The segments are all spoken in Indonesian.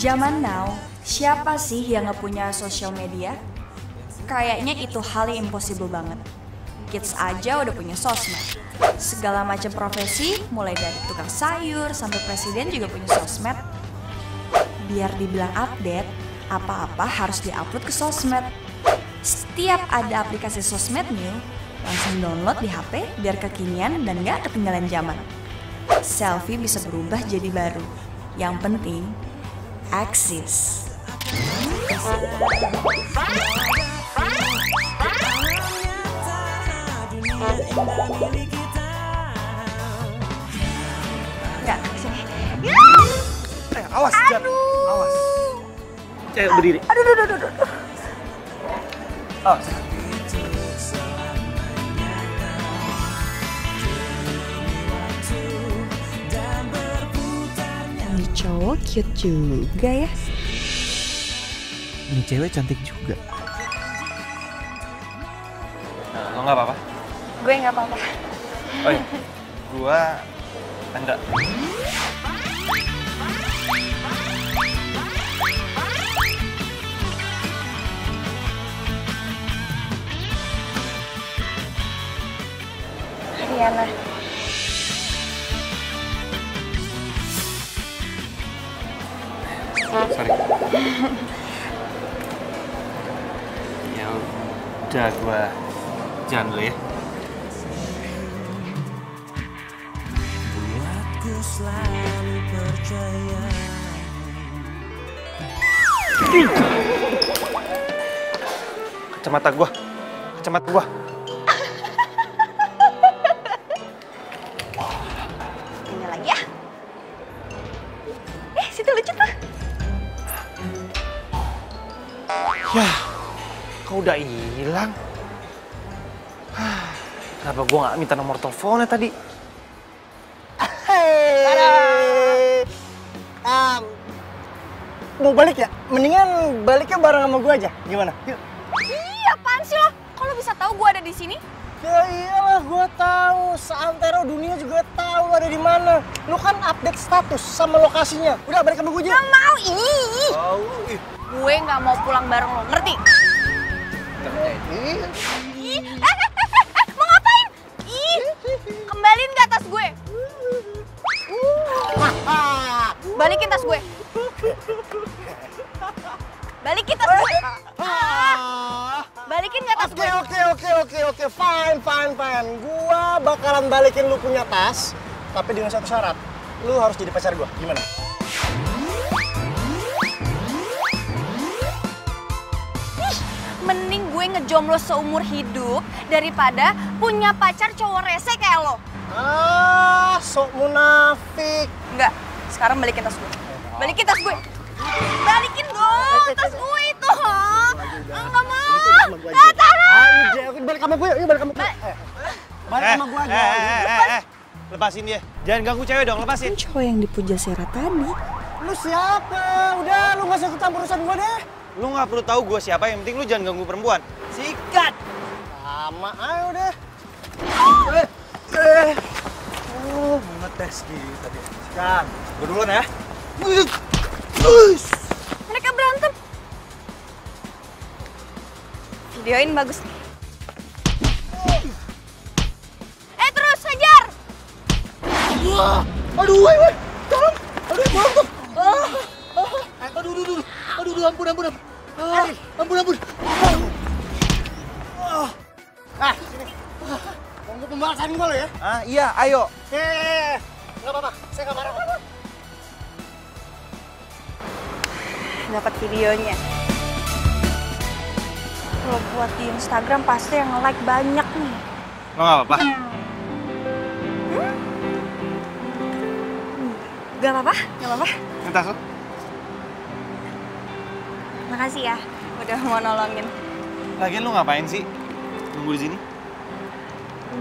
Zaman now, siapa sih yang nggak punya sosial media? Kayaknya itu hal yang impossible banget. Kids aja udah punya sosmed. Segala macam profesi, mulai dari tukang sayur sampai presiden juga punya sosmed. Biar dibilang update, apa-apa harus diupload ke sosmed. Setiap ada aplikasi sosmed new, langsung download di HP biar kekinian dan gak ketinggalan zaman. Selfie bisa berubah jadi baru. Yang penting, sini. Eh, awas, Jan. Awas. Eh, berdiri. Aduh, aduh, aduh, aduh. Awas. Cowok cute juga ya. Ini cewek cantik juga. Nah, lo nggak apa-apa? Gue nggak apa-apa. Oh iya, gua enggak. Riana. Sorry. ya udah, gua jalan dulu ya. Kacamata gua. Kacamata gua. Ya, kau udah hilang. Hah, Kenapa gua nggak minta nomor teleponnya tadi? Hei. Um, mau balik ya? Mendingan baliknya bareng sama gue aja. Gimana? Yuk. Ih, apaan sih lo? Kok lo bisa tahu gue ada di sini? Ya iyalah, gue tahu. Seantero dunia juga tahu ada di mana. Lu kan update status sama lokasinya. Udah balik sama gue aja. Gak mau, ih. Nggak mau pulang bareng lo, ngerti? Ih, Ih, eh, eh, eh, mau ngapain? Ih, kembaliin gak tas gue? Balikin tas gue. Balikin tas gue. Ah. Balikin gak tas Oke gue? oke oke oke oke fine fine fine. Gua bakalan balikin lu punya tas, tapi dengan satu syarat. Lu harus jadi pacar gua. Gimana? Gue ngejomblo seumur hidup daripada punya pacar cowok rese kayak lo. Ah, sok munafik. Enggak, sekarang balikin tas gue. Balikin tas gue. Balikin dong tas gue itu. Enggak mau. Eh. Ayo, Jay, oke, balik sama gue, yuk balik sama gue. Eh, Balik sama gue aja. Eh, eh, eh, eh. Lepasin dia. Jangan ganggu cewek dong, lepasin. Cowok yang dipuja Sera tadi. Lu siapa? Udah, lu gak usah ikut campur urusan gue deh. Lu nggak perlu tahu gue siapa, yang penting lu jangan ganggu perempuan. Sikat! Sama ayo deh. Eh, eh. Oh, mau ngetes gitu tadi. Sikat. Gue duluan ya. Mereka berantem. Videoin bagus nih. Eh terus hajar. Wah, aduh, woi, woi, tolong. Aduh, tolong tuh. Ah, ah, aduh, aduh, aduh, aduh, aduh, ampun, ampun, ampun. Ah, ampun, ampun. Ah, ah, sini. Ah, Tunggu pembahasan gue lo ya. Ah, iya, ayo. Eh, nggak apa-apa, saya nggak marah. Dapat videonya. Kalau buat di Instagram pasti yang like banyak nih. Lo nggak apa-apa? Gak apa-apa, gak apa-apa. Ini tas lo? Makasih ya udah mau nolongin. Lagian lu ngapain sih? Nunggu di sini?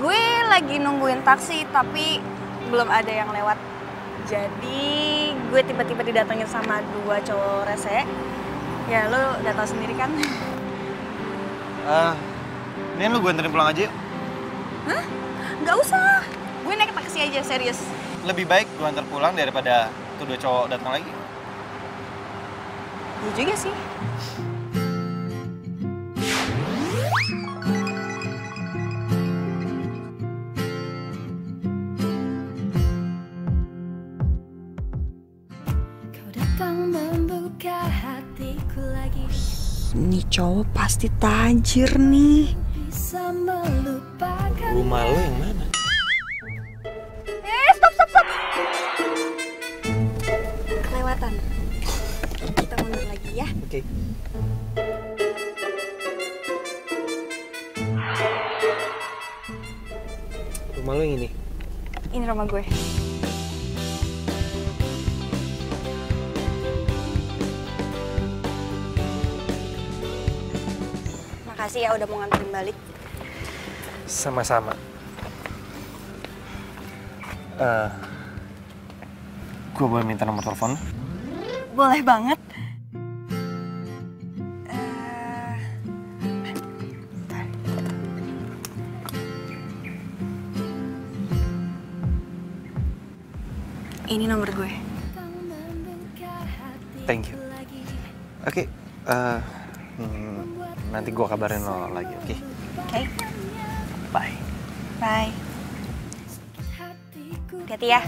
Gue lagi nungguin taksi tapi belum ada yang lewat. Jadi gue tiba-tiba didatengin sama dua cowok rese. Ya lo udah tau sendiri kan. Eh, ini lu gue anterin pulang aja yuk. Hah? Gak usah. Gue naik taksi aja serius. Lebih baik gue antar pulang daripada tuh dua cowok datang lagi. Iya juga sih. Ini cowok pasti tajir nih. Bisa melupakan Rumah lo yang mana? Ya. Oke. Rumah lo yang ini? Ini rumah gue. Makasih ya udah mau nganterin balik. Sama-sama. Eh, gue boleh minta nomor telepon? Boleh banget. Kabarin lo lagi, oke? Oke, Bye. bye. hatiku Hati-hati ya.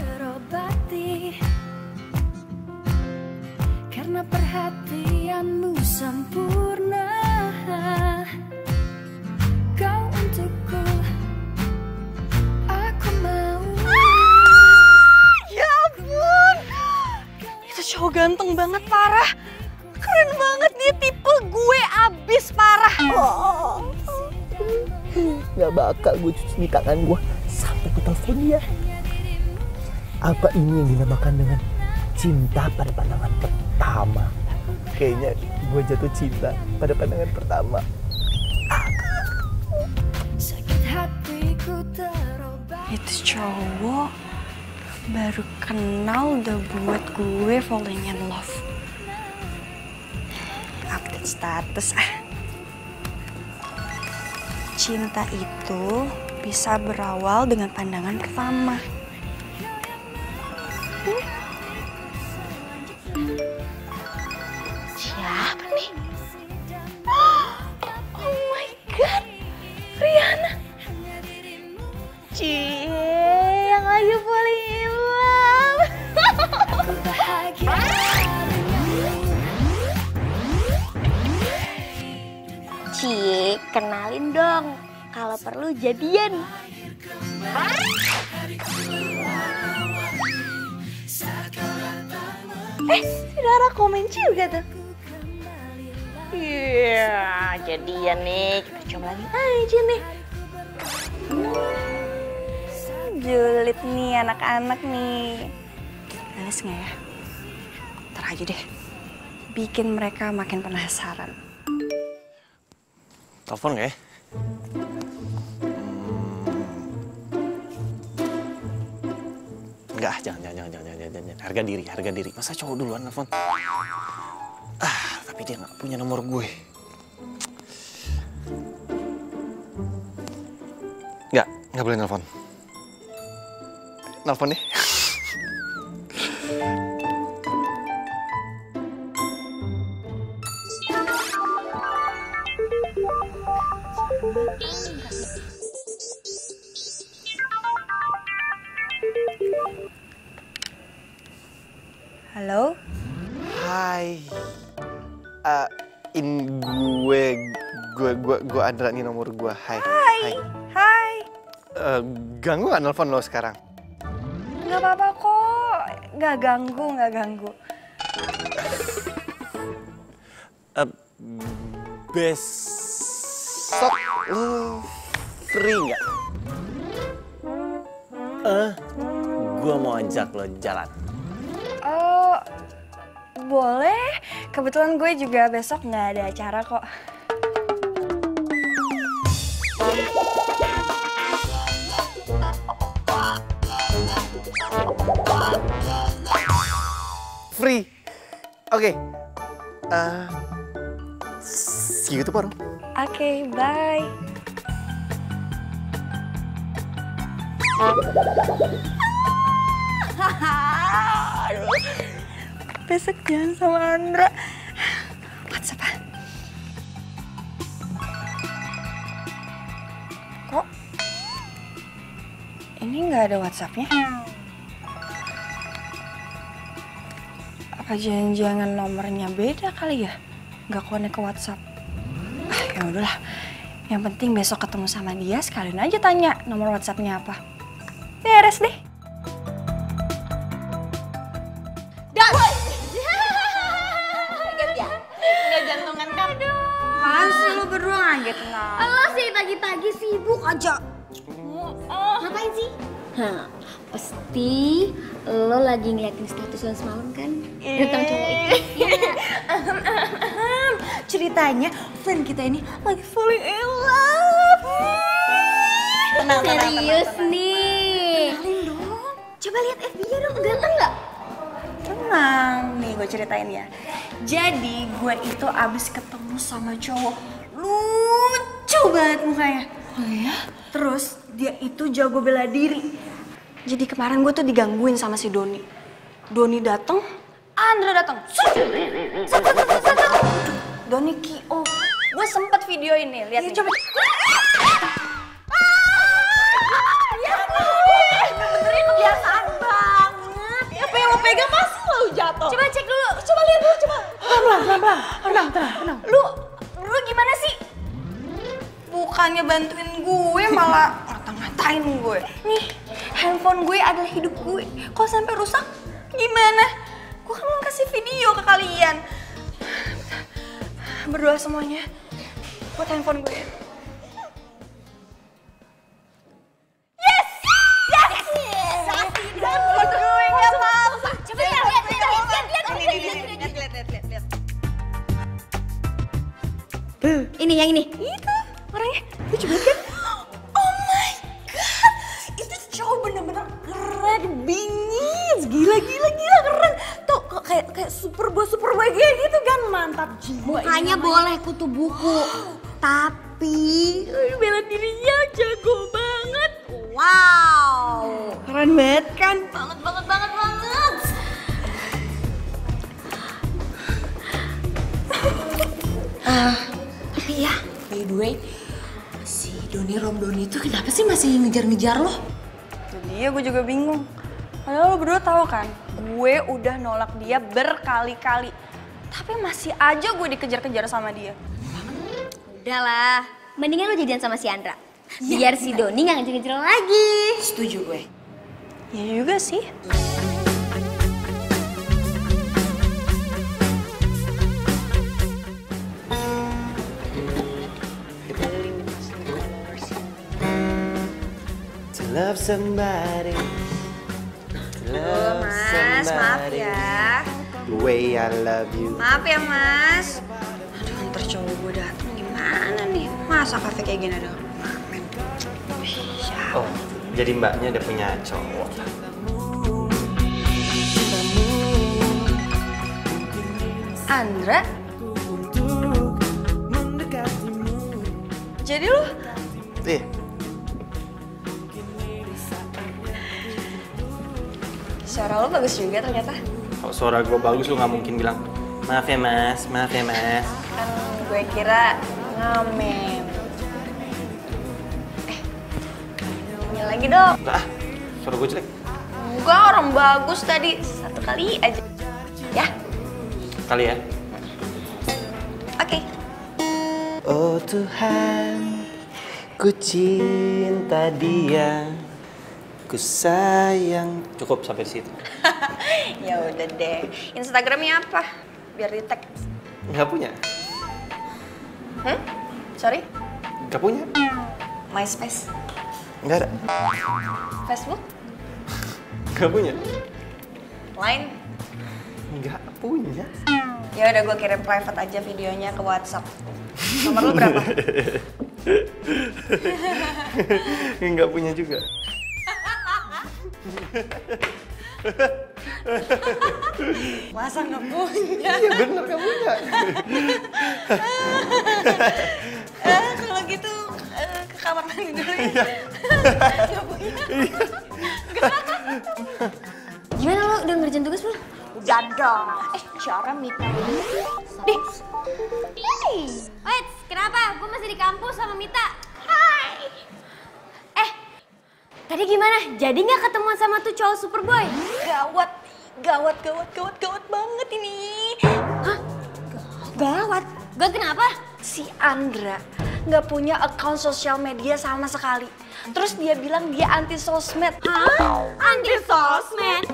Tangan gue sampai ke telepon dia. Apa ini yang dinamakan dengan cinta pada pandangan pertama? Kayaknya gue jatuh cinta pada pandangan pertama. Sakit hatiku terobati Itu cowok baru kenal udah buat gue falling in love. Update status ah. Cinta itu bisa berawal dengan pandangan pertama. Eh, si Dara komen juga tuh. Iya, jadian nih. Kita coba lagi aja nih. Julid nih anak-anak nih. Males nggak ya? Ntar aja deh. Bikin mereka makin penasaran. Telepon gak ya? Enggak, jangan, jangan, jangan, jangan, jangan, jangan. Harga diri, harga diri. Masa cowok duluan telepon? Ah, tapi dia nggak punya nomor gue. Nggak, nggak boleh nelfon. Nelfon deh. Halo? Hai. Eh, in gue, gue, gue, gue Andra nih nomor gue. Hai. Hai. Hai. Eh, ganggu nggak nelfon lo sekarang? Nggak apa-apa kok. Nggak ganggu, nggak ganggu. Eh, besok lo free nggak? Eh, gue mau ajak lo jalan. Boleh. Kebetulan gue juga besok nggak ada acara kok. Free. Oke. Eh, see you tomorrow. Oke, bye. Besok jalan sama Andra. WhatsApp. Kok ini nggak ada WhatsAppnya? Apa jangan-jangan nomornya beda kali ya? Nggak connect ke WhatsApp. Ah, ya udahlah. Yang penting besok ketemu sama dia sekalian aja tanya nomor WhatsAppnya apa. Beres deh. Aja. Ngapain sih? Hah, pasti lo lagi ngeliatin status lo semalam kan? Tentang cowok itu. Ceritanya friend kita ini lagi falling in love. Tenang, Serius nih. Kenalin dong. Coba lihat FB-nya dong, ganteng nggak? Tenang, nih gue ceritain ya. Jadi gue itu abis ketemu sama cowok lucu banget mukanya. Oh ya? Terus dia itu jago bela diri. Jadi kemarin gue tuh digangguin sama si Doni. Doni dateng, Andra sut. Doni KO. Gue sempet video ini, lihat nih. Coba. Jatuh. Coba cek dulu. Coba lihat dulu, coba. Pelan, pelan, pelan. Tenang, tenang, tenang. Lu, lu gimana sih? Bukannya bantuin gue, malah ngata-ngatain gue. Nih, handphone gue adalah hidup gue. Kalau sampai rusak, gimana? Gue kan mau kasih video ke kalian. Berdoa semuanya buat handphone gue. Yes! Yes! Gue apa-apa. Coba lihat, lihat, lihat, lihat, lihat. Ini yang ini. Itu orangnya lucu banget kan? Oh my god, itu cowok bener-bener keren, bingit, gila gila gila keren. Tuh kok kayak kayak super boy super boy kayak gitu kan mantap jiwa. Mukanya boleh kutu buku. Tapi bela dirinya jago banget. wow. Keren banget kan? Banget banget banget banget. Tapi ya, By the way, Doni Romdoni itu kenapa sih masih ngejar-ngejar lo? Jadi ya gue juga bingung. Padahal lo berdua tahu kan, gue udah nolak dia berkali-kali. Tapi masih aja gue dikejar-kejar sama dia. udahlah. Mendingan lo jadian sama si Andra. Biar si Doni nggak ngejar-ngejar lo lagi. Setuju gue. Ya juga sih. Love somebody. Love Mas, maaf somebody. ya. The way I love you. Maaf ya mas. Aduh ntar cowok gue dateng gimana nih? Masa kafe kayak gini ada ngamen? Oh, jadi mbaknya udah punya cowok. Andra? Jadi lu Iya. Suara lu bagus juga ternyata. Kalau suara gue bagus lu nggak mungkin bilang maaf ya mas, maaf ya mas. Kan gue kira ngamen. Eh, ini lagi dong. Enggak ah, suara gue jelek. Enggak, orang bagus tadi. Satu kali aja. Ya, Kali ya. oke. Oh Tuhan, ku cinta dia, ku sayang. Cukup sampai situ. ya udah deh. Instagramnya apa? Biar di tag. Nggak punya? Hmm? Sorry? Nggak punya? MySpace. Nggak ada. Facebook? Nggak punya? Line? Nggak punya. Ya udah gue kirim private aja videonya ke WhatsApp. Nomor lu berapa? Nggak punya juga. Masa nggak punya? Iya bener nggak punya. eh, kalau gitu eh, ke kamar mandi dulu ya. Iya. Nggak punya. Iya. Gimana lo udah ngerjain tugas belum? Udah dong. Eh, cara Mita ini. hey, Wait, kenapa? Gue masih di kampus sama Mita. Hai. Eh, jadi gimana? Jadi nggak ketemuan sama tuh cowok Superboy? Gawat, gawat, gawat, gawat, gawat banget ini. Hah? Gawat. Gak kenapa? Si Andra nggak punya account sosial media sama sekali. Terus dia bilang dia anti sosmed. Hah? Anti sosmed?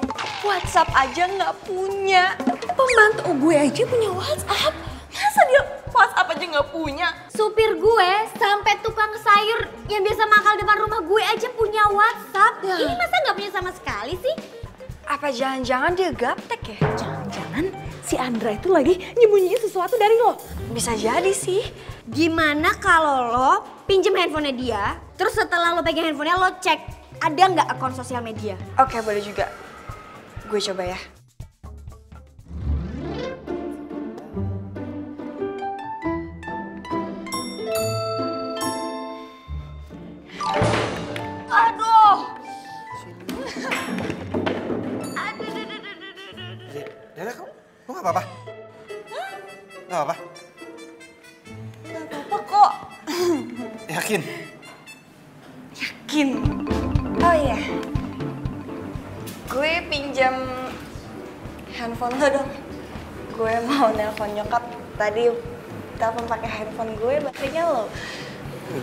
WhatsApp aja nggak punya. Pembantu gue aja punya WhatsApp. Masa dia WhatsApp aja nggak punya? Supir gue sampai tukang sayur yang biasa mangkal depan rumah gue aja punya WhatsApp. Ini masa nggak punya sama sekali sih? Apa jangan-jangan dia gaptek ya? Jangan-jangan si Andra itu lagi nyembunyiin sesuatu dari lo. Bisa jadi sih. Gimana kalau lo pinjem handphonenya dia, terus setelah lo pegang handphonenya lo cek ada nggak akun sosial media? Oke, boleh juga. Gue coba ya. Aduh. Dada kamu, lu gak apa-apa? Gak apa-apa? Apa kok? Yakin? Yakin. Oh iya. Gue pinjam handphone lo dong. Gue mau nelpon nyokap. Tadi telepon pakai handphone gue, baterainya lo.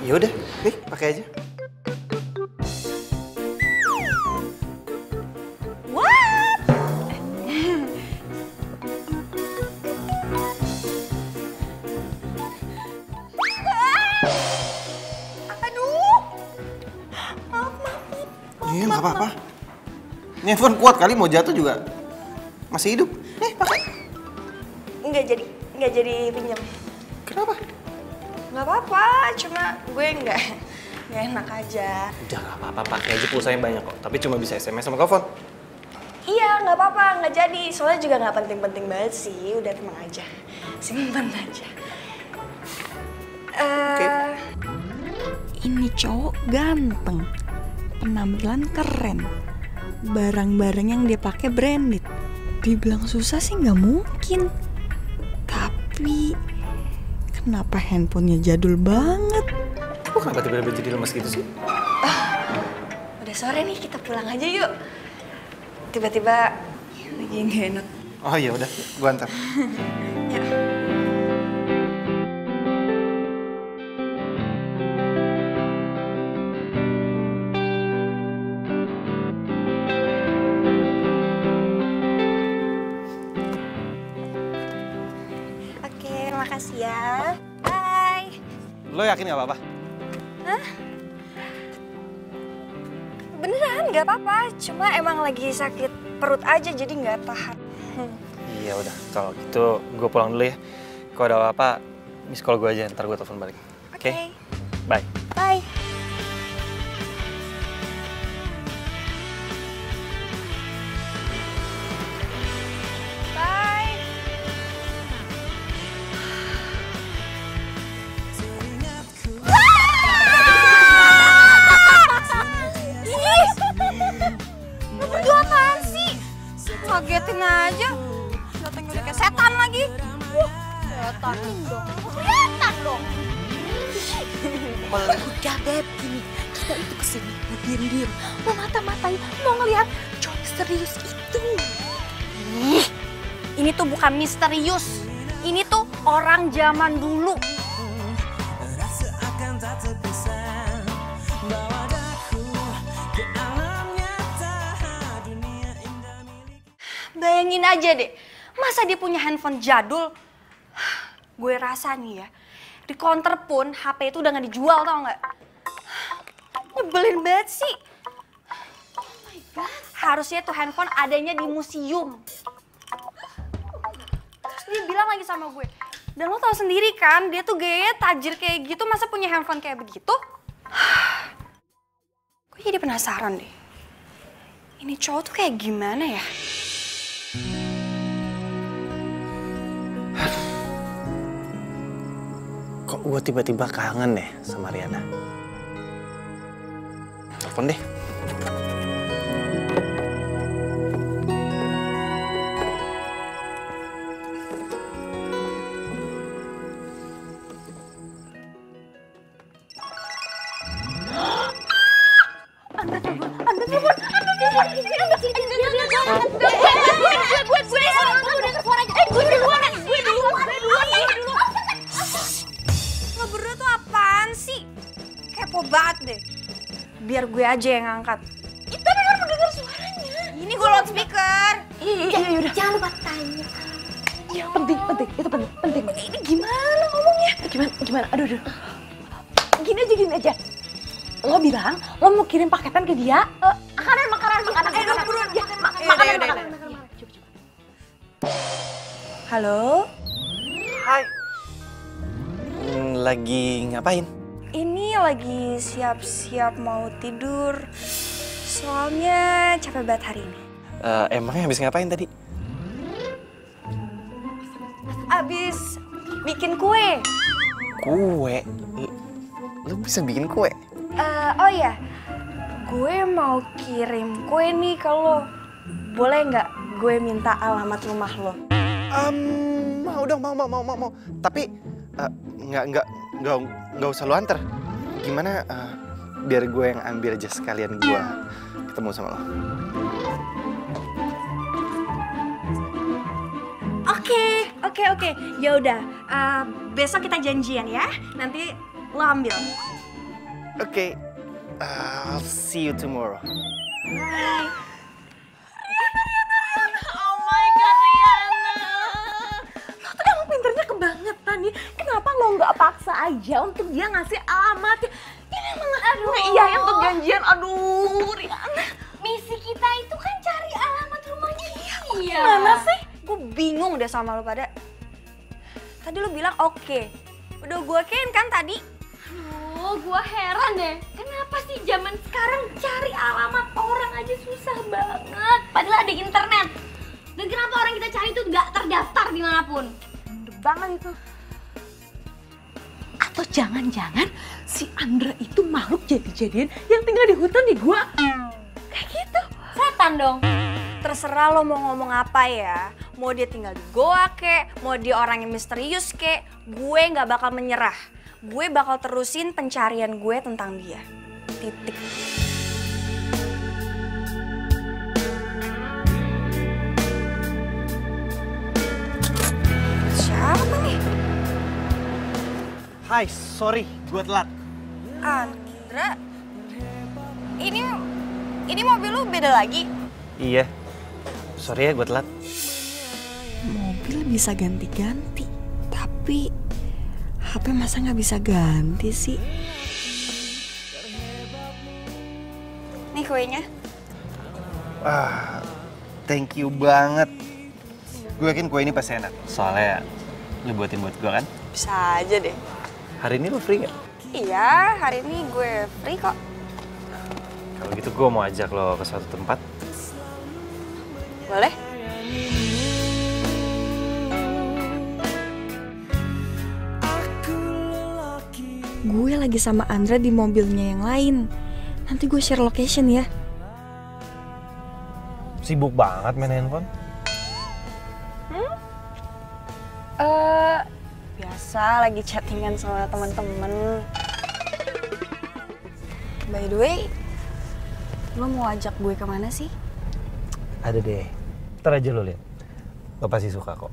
Yaudah, nih pakai aja. Handphone kuat kali mau jatuh juga. Masih hidup. Nih pakai. Nggak jadi, nggak jadi pinjam. Kenapa? Nggak apa-apa, cuma gue nggak nggak enak aja. Udah gak apa-apa, pakai aja pulsanya banyak kok. Tapi cuma bisa SMS sama telepon. Iya, nggak apa-apa, nggak jadi. Soalnya juga nggak penting-penting banget sih. Udah tenang aja, simpan aja. Eh, ini cowok ganteng, penampilan keren, barang-barang yang dia pakai branded. Dibilang susah sih nggak mungkin. Tapi kenapa handphonenya jadul banget? Kok kenapa tiba-tiba jadi lemes gitu sih? Udah sore nih, kita pulang aja yuk. Tiba-tiba lagi nggak enak. Oh iya udah, gua antar. Lo yakin gak apa-apa? Beneran, nggak apa-apa. Cuma emang lagi sakit perut aja, jadi nggak tahan. Iya udah, kalau gitu gue pulang dulu ya. Kalau ada apa-apa, miss call gue aja, ntar gue telepon balik. Oke? Oke. Bye. Mata-matain, mau ngeliat cowok misterius itu. Ih, ini tuh bukan misterius. Ini tuh orang zaman dulu. Bayangin aja deh, masa dia punya handphone jadul? Gue rasa nih ya, di counter pun HP itu udah gak dijual tau nggak? Nyebelin banget sih. Harusnya tuh handphone adanya di museum. Terus dia bilang lagi sama gue, dan lo tau sendiri kan, dia tuh gaya tajir kayak gitu, masa punya handphone kayak begitu? Gue jadi penasaran deh. Ini cowok tuh kayak gimana ya? Kok gue tiba-tiba kangen deh sama Riana? Telepon deh. Gue aja yang ngangkat. Itu tapi kan mendengar suaranya. Ini gue loudspeaker. Jangan lupa tanya. Iya penting, penting, itu penting, penting. Ini gimana ngomongnya? Gimana, gimana? Aduh, aduh. Gini aja, gini aja. Lo bilang, lo mau kirim paketan ke dia, eh, makanan, makanan, makanan, Eh, makanan. buruan. Ya, ma- makanan, udah, udah, makanan. Halo? Hai. Hmm, lagi ngapain? Ini lagi siap-siap mau tidur. Soalnya capek banget hari ini. Eh, emangnya habis ngapain tadi? Abis bikin kue. Kue. Lu, bisa bikin kue? Eh, oh ya, gue mau kirim kue nih kalau boleh nggak gue minta alamat rumah lo? Um, mau dong, mau, mau, mau, mau. Tapi eh, nggak, nggak, nggak, nggak usah lu anter. Gimana? eh, biar gue yang ambil aja sekalian gue ketemu sama lo. Oke, oke, oke. Ya udah, eh, besok kita janjian ya. Nanti lo ambil. Oke. I'll see you tomorrow. Oh my God, Riana. Lo tuh emang pinternya kebangetan nih. Kenapa lo nggak paksa aja untuk dia ngasih alamatnya? Ini emang aduh. iya yang untuk janjian. Aduh, Riana. Misi kita itu kan cari alamat rumahnya dia. Iya. Gimana sih? Gue bingung deh sama lo pada. Tadi lo bilang oke. Udah gue okein kan tadi? Oh, gua heran deh. Kenapa sih zaman sekarang cari alamat orang aja susah banget? Padahal ada internet. Dan kenapa orang kita cari itu nggak terdaftar di mana pun? Banget itu. Atau jangan-jangan si Andra itu makhluk jadi-jadian yang tinggal di hutan di gua. Kayak gitu. Setan dong. Terserah lo mau ngomong apa ya. Mau dia tinggal di goa kek, mau dia orang yang misterius kek, gue nggak bakal menyerah. Gue bakal terusin pencarian gue tentang dia. Titik. Hai, sorry, gue telat. Andra. Ini ini mobil lu beda lagi. Iya. Sorry ya, gue telat. Mobil bisa ganti-ganti, tapi HP masa nggak bisa ganti sih? Nih kuenya. Ah, thank you banget. Gue yakin kue ini pasti enak. Soalnya lu buatin buat gue kan? Bisa aja deh. Hari ini lu free gak? Iya, hari ini gue free kok. Kalau gitu gue mau ajak lo ke suatu tempat. Boleh? Gue lagi sama Andra di mobilnya yang lain. Nanti gue share location ya. Sibuk banget main handphone. Eh, biasa lagi chattingan sama teman-teman. By the way, lo mau ajak gue ke mana sih? Ada deh. Ntar aja lo lihat. Lo pasti suka kok.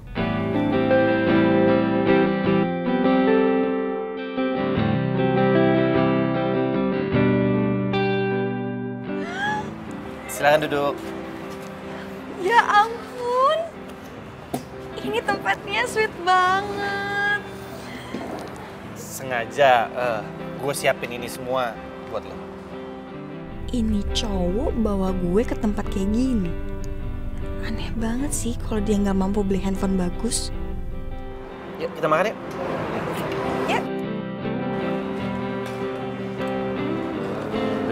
Silakan duduk. Ya ampun, ini tempatnya sweet banget. Sengaja gue siapin ini semua buat lo. Ini cowok bawa gue ke tempat kayak gini. Aneh banget sih kalau dia nggak mampu beli handphone bagus. Yuk kita makan yuk. Ya.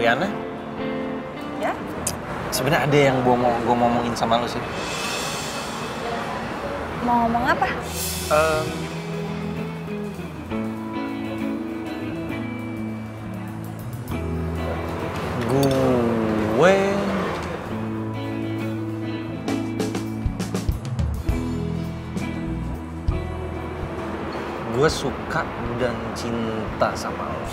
Riana, Ya? sebenarnya ada yang gue mau gue ngomongin sama lo sih. Mau ngomong apa? Em, cinta sama lo.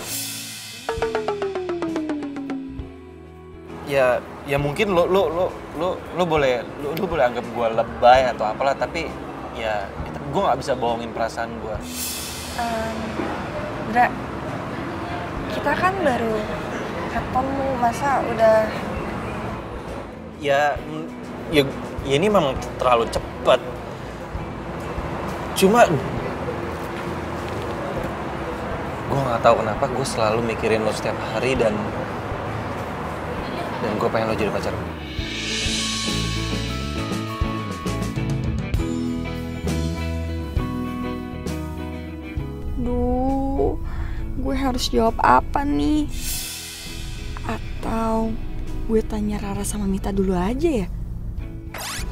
Ya ya mungkin lo lo lo lo lo boleh lo, lo boleh anggap gue lebay atau apalah tapi ya, gue nggak bisa bohongin perasaan gue Em, Dra, kita kan baru ketemu, masa udah ya ya, ya ini memang terlalu cepat. Cuma gue nggak tahu kenapa gue selalu mikirin lo setiap hari dan dan gue pengen lo jadi pacar gue Duh, gue harus jawab apa nih? Atau gue tanya Rara sama Mita dulu aja ya?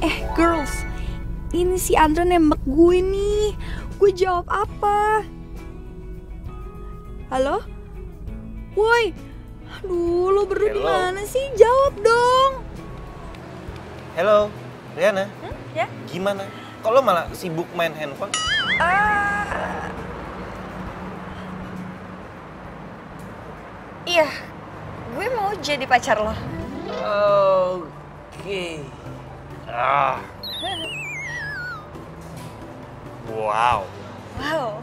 Eh, girls, ini si Andra nembak gue nih. Gue jawab apa? Halo? Woi, aduh lo berdua di mana sih? Jawab dong. Halo, Riana. ya? Gimana? Kok lo malah sibuk main handphone? Ah. Iya, gue mau jadi pacar lo. Oke. Ah. Wow. Wow.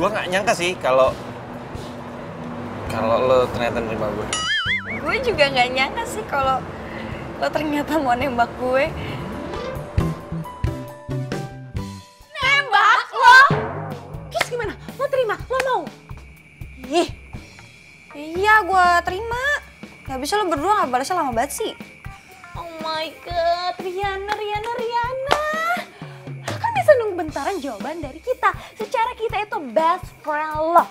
Gua nggak nyangka sih kalau kalau lo ternyata nerima gue. Gue juga nggak nyangka sih kalau lo ternyata mau nembak gue. Nembak lo? Terus gimana? Lo terima? Lo mau? Ih, Iya, gue terima. Gak bisa lo berdua nggak balasnya lama banget sih. oh my god, Riana. Bentaran jawaban dari kita. Secara kita itu best friend lo.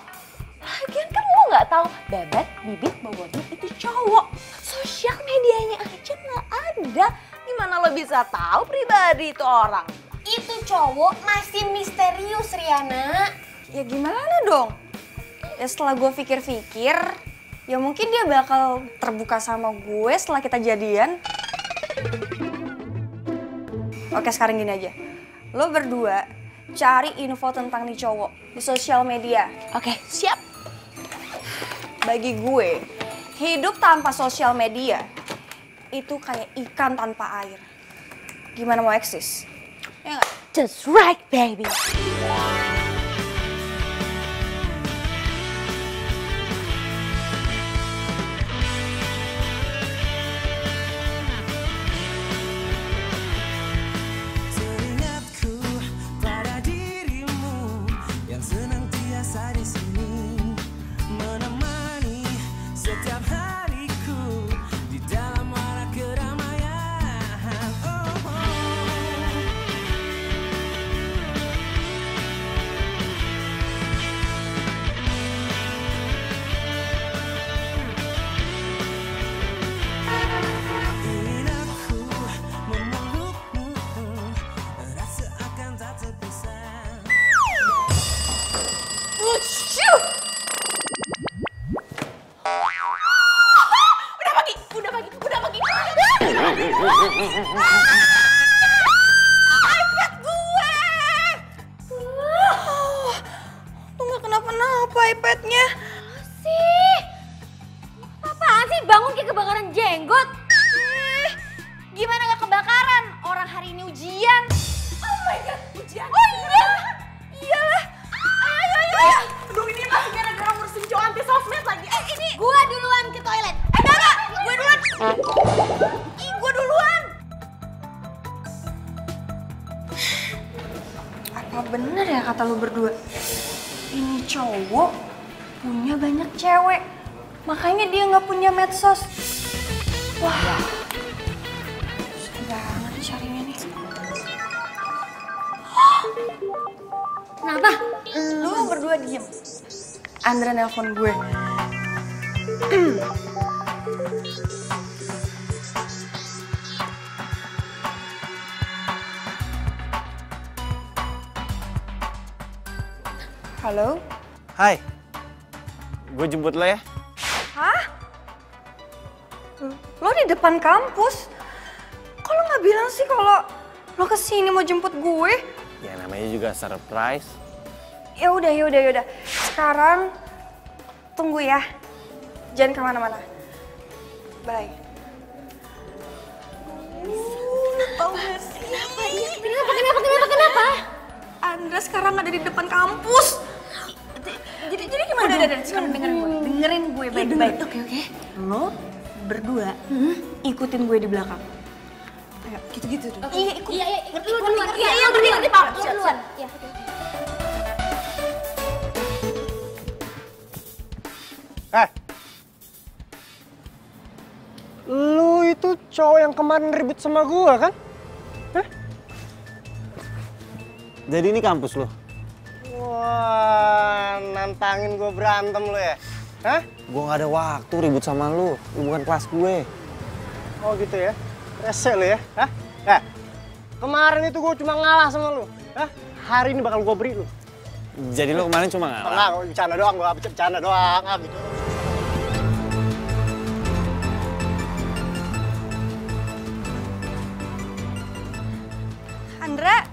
Lagian kan lo nggak tahu bebek, bibit, bobotnya itu cowok. Sosial medianya aja nggak ada. Gimana lo bisa tahu pribadi itu orang? Itu cowok masih misterius, Riana. Ya gimana dong? Ya setelah gue pikir-pikir, ya mungkin dia bakal terbuka sama gue setelah kita jadian. Oke sekarang gini aja, lo berdua cari info tentang nih cowok di sosial media. Oke, siap. Bagi gue, hidup tanpa sosial media itu kayak ikan tanpa air. Gimana mau eksis? Ya? Just right, baby. Gue jemput lo ya. Hah? Lo di depan kampus? Kok lo nggak bilang sih kalau lo ke sini mau jemput gue? Ya namanya juga surprise. Ya udah, ya udah, ya udah. Sekarang tunggu ya. Jangan ke mana-mana. Bye. Tau gak sih? Kenapa, kenapa, kenapa, kenapa? Andra sekarang ada di depan kampus. Jadi jadi gimana? Udah, udah, udah. Sekarang dengerin gue. Dengerin gue baik-baik. Oke, oke. Lo berdua ikutin gue di belakang. Ayo, gitu-gitu tuh. Iya, ikut. Iya, iya, lu duluan. Iya, iya, ngerti, ngerti, Pak. Lu duluan. Iya, oke, oke. Eh. Lu itu cowok yang kemarin ribut sama gua kan? Jadi ini kampus lo? Wah, nantangin gua berantem lu ya? Hah? Gue gak ada waktu ribut sama lu. Lu bukan kelas gue. Oh gitu ya? Rese lu ya? Hah? Eh, kemarin itu gua cuma ngalah sama lu. Hah? Hari ini bakal gua beri lu. Jadi lo kemarin cuma ngalah? Gua bercanda doang, gua bercanda doang. Ah, gitu. Andra,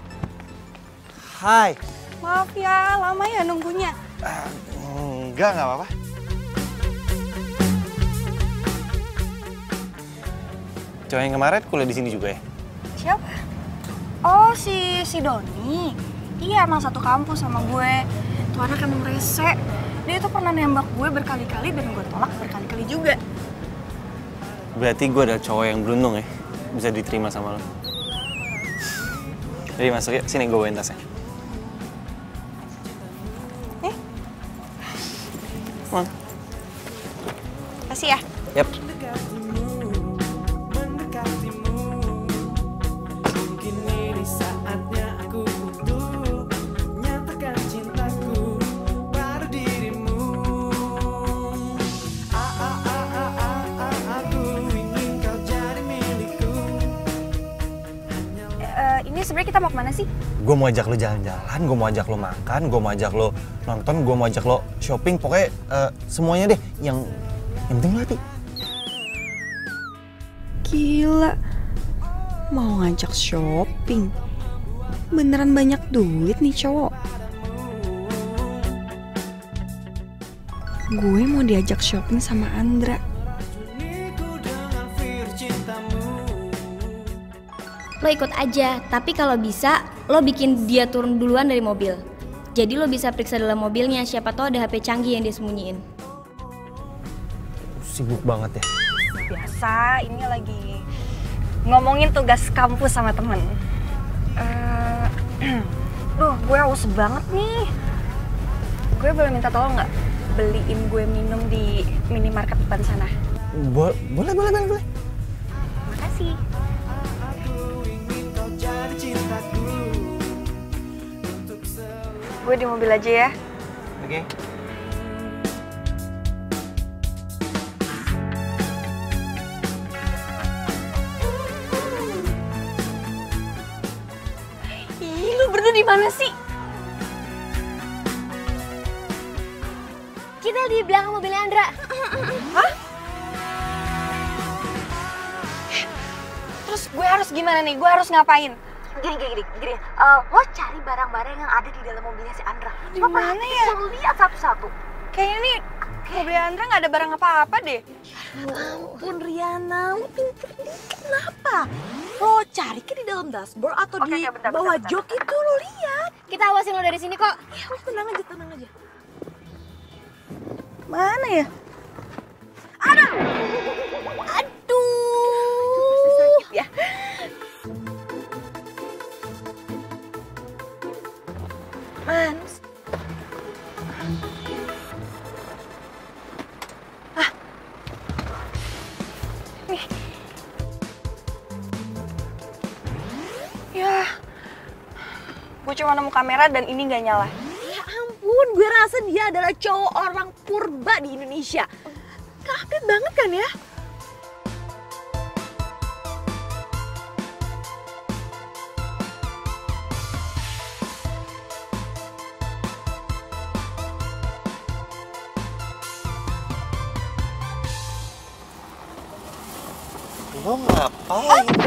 Hai. Maaf ya, lama ya nunggunya. Enggak, nggak apa-apa. Cowok yang kemarin kuliah di sini juga ya? Siapa? Oh, si si Doni. Iya, emang satu kampus sama gue. Tuh anak emang rese. Dia tuh pernah nembak gue berkali-kali dan gue tolak berkali-kali juga. Berarti gue adalah cowok yang beruntung ya? Bisa diterima sama lo. Jadi masuk ya, sini gue bawain tasnya. Milikku Eh, ini sebenarnya kita mau ke mana sih? Gue mau ajak lo jalan-jalan, gue mau ajak lo makan, gue mau ajak lo nonton, gue mau ajak lo shopping. Pokoknya eh, semuanya deh yang yang penting lo happy. Gila. Mau ngajak shopping. Beneran banyak duit nih cowok. Gue mau diajak shopping sama Andra. Lo ikut aja, tapi kalau bisa lo bikin dia turun duluan dari mobil. Jadi lo bisa periksa dalam mobilnya, siapa tahu ada HP canggih yang dia sembunyiin. Sibuk banget ya. Biasa, ini lagi ngomongin tugas kampus sama temen. Eh, duh, gue haus banget nih. Gue boleh minta tolong nggak beliin gue minum di minimarket depan sana? Bo- boleh, boleh, boleh, boleh. Makasih. Gue di mobil aja ya. Oke. Ih, mana sih? Kita di belakang mobilnya Andra. Terus gue harus gimana nih? Gue harus ngapain? Gini, gini, gini, gini. Eh, lo cari barang-barang yang ada di dalam mobilnya si Andra. Di Coba mana ya? Lo lihat satu-satu. Kayaknya nih mobil Andra nggak ada barang apa-apa deh. Ya ampun Riana, lo pinter dikit kenapa? Lo cari ke di dalam dashboard atau Oke, di oke, bentar, bawah bentar, jok itu lo lihat. Kita awasin lo dari sini kok. Ya lo tenang aja, tenang aja. Mana ya? Aduh. Sakit ya. Mans. Gue cuma nemu kamera dan ini nggak nyala. Ya ampun, gue rasa dia adalah cowok orang purba di Indonesia. Gak update banget kan ya? Lo ngapain?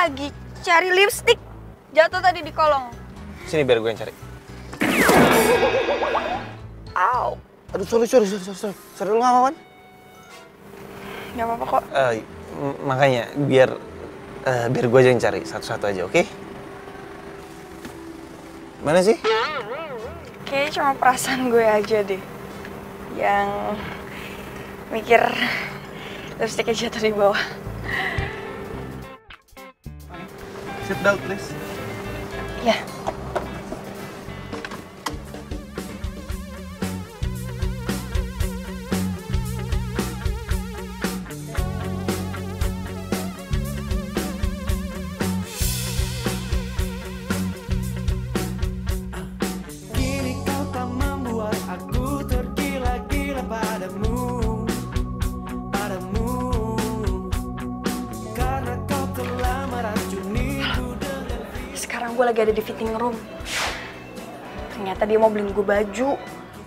Lagi cari lipstick. Jatuh tadi di kolong. Sini biar gue yang cari. Au. Aduh, sorry, sorry, sorry, sorry, sorry. Sorry, lu nggak apa-apa kan? Gak apa-apa kok. Eh, m- makanya, biar eh, biar gue aja yang cari satu-satu aja, oke? Mana sih? Kayaknya cuma perasaan gue aja deh. Yang mikir lipstiknya jatuh di bawah. Sit down, please. Ya. Fitting room. Ternyata dia mau beliin gue baju.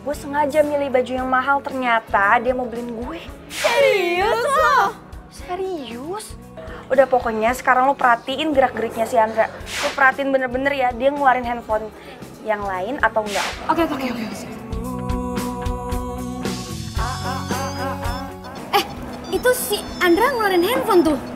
Gue sengaja milih baju yang mahal, ternyata dia mau beliin gue. Serius lo? Serius? Udah pokoknya sekarang lo perhatiin gerak-geriknya si Andra. Lo perhatiin bener-bener ya, dia ngeluarin handphone yang lain atau enggak. Oke, oke, oke, oke. Eh, itu si Andra ngeluarin handphone tuh.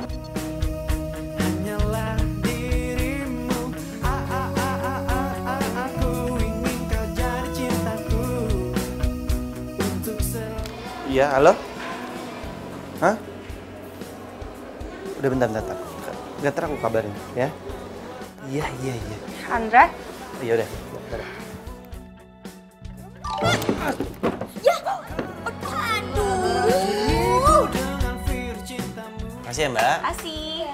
Iya, halo? Hah? Udah bentar, bentar, bentar. Gak ntar aku kabarin, ya? Iya, iya, iya. Andra, Iya udah, bentar. virus cintamu Makasih ya, Mbak. Kasih.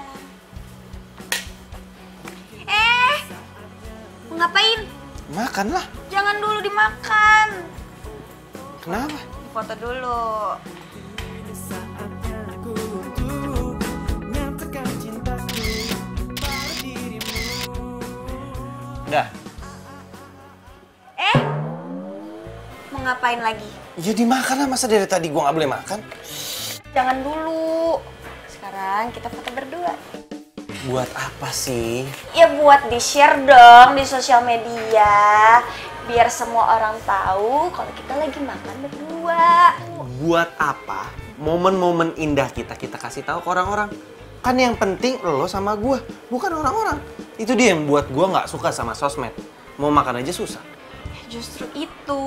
Eh, mau ngapain? Makan lah. jangan dulu dimakan. Kenapa? Foto dulu. Saatnya aku untuk nyatakan cintaku pada dirimu Udah. Eh, mau ngapain lagi? Ya dimakan lah, masa dari tadi gua nggak boleh makan? Jangan dulu. Sekarang kita foto berdua. Buat apa sih? Ya buat di-share dong di sosial media. Biar semua orang tahu kalau kita lagi makan berdua. Buat apa? Momen-momen indah kita kita kasih tahu ke orang-orang. Kan yang penting lo sama gua, bukan orang-orang. Itu dia yang buat gua nggak suka sama sosmed. Mau makan aja susah. Justru itu,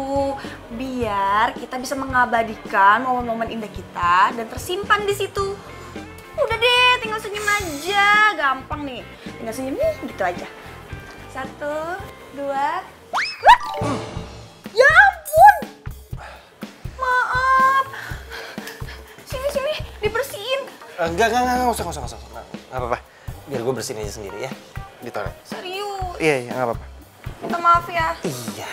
biar kita bisa mengabadikan momen-momen indah kita dan tersimpan di situ. Udah deh, tinggal senyum aja, gampang nih. Tinggal senyum nih, gitu aja. Satu, dua, Ya ampun! Maaf. Sini, sini, dibersihin. Eh, Enggak, enggak, enggak, enggak usah, enggak usah, enggak usah. Enggak enggak apa-apa. Biar gue bersihin aja sendiri ya. Di toilet. Serius. Iya, iya, enggak apa-apa. Minta maaf ya. Iya.